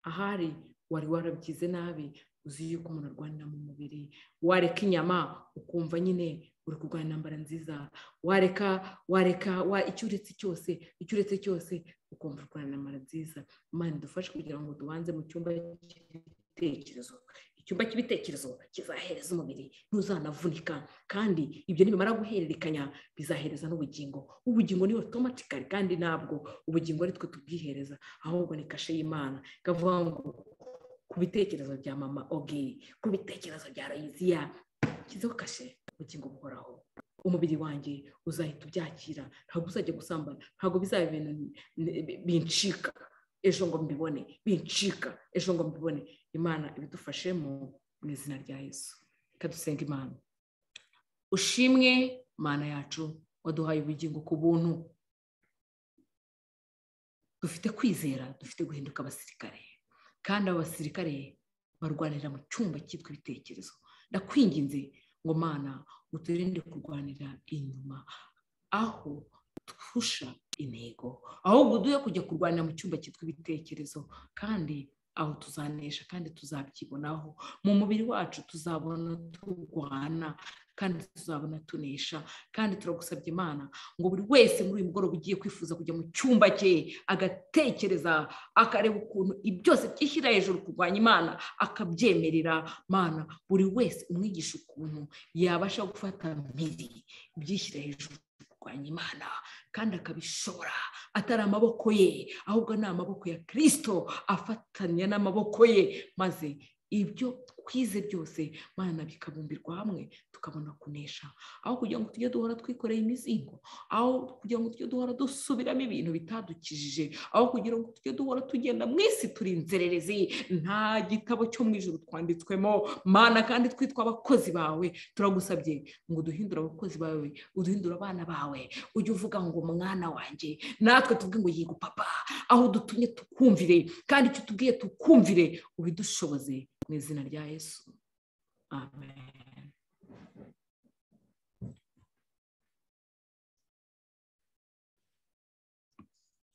Ahari wari warabyize nabi uzi yuko umuntu arwanira mu mubiri wareka inyama ukumva nyine uri kurwanya intambara nziza wareka wareka icyo uretse cyose icyo uretse cyose ukumva urwanya intambara nziza. Imana idufashe kugira ngo tubanze mu cyumba cy'ibitekerezo. Icyumba cy'ibitekerezo kizahereza umubiri ntuzanavunika. Kandi ibyo nibimara guhererekanya bizahereza n'ubugingo. Ubugingo ni otomatikari kandi ntabwo. Ubugingo ari twe tubwihereza. Ahubwo ni kashe y'imana. Ikavuga ngo ku bitekerezo bya mama ogi ku bitekerezo bya royiziya kizeho kashe? Ubugingo buhoraho. Umubiri wanjye uzahita ubyakira. Ntabwo uzajya gusambana ntabwo bizaba ibintu bincika. Ejo ngo mbibone bincika. Ejo ngo mbibone. Imana ibidufashemo mu izina rya yesu. Reka imana. Ushimwe mana yacu waduhaye ubugingo ku buntu. Dufite kwizera dufite guhinduka abasirikare. Kandi abo basirikare barwanira mu cyumba cyitwa ibitekerezo. Ndakwinginze ngo mana uturinde kurwanira inyuma. Aho turusha intego. Ahubwo duhe kujya kurwanira mu cyumba cyitwa ibitekerezo. Kandi aho tuzanesha kandi tuzabyibonaho mu mubiri wacu tuzabona turwana kandi tuzabona tunesha. Kandi turagusabye imana ngo buri wese muri uyu mugoroba ugiye kwifuza kujya mu cyumba cye agatekereza akareba ukuntu byose byishyira hejuru kurwanya imana akabyemerera mana buri wese umwigisha ukuntu yabasha gufata mpiri byishyira hejuru. Kurwanya imana kandi akabishobora atari amaboko ye ahubwo ni amaboko ya kirisito afatanya n'amaboko ye. Maze ibyo twize byose mana bikabumbirwa hamwe tukabona kunesha. Aho kugira ngo tujye duhora twikoreye imizingo aho kugira ngo tujye duhora dusubiramo ibintu bitadukijije aho kugira ngo tujye duhora tugenda mu isi turi inzererezi nta gitabo cyo mu ijoro twanditswemo. Mana kandi twitwa abakozi bawe turagusabye ngo uduhindure abakozi bawe uduhindure abana bawe ujye uvuga ngo mwana wanjye natwe tuvuge ngo yiga papa aho dutumye tukumvire kandi icyo tubwiye tukumvire ubidushoboze. Mu izina rya yesu amen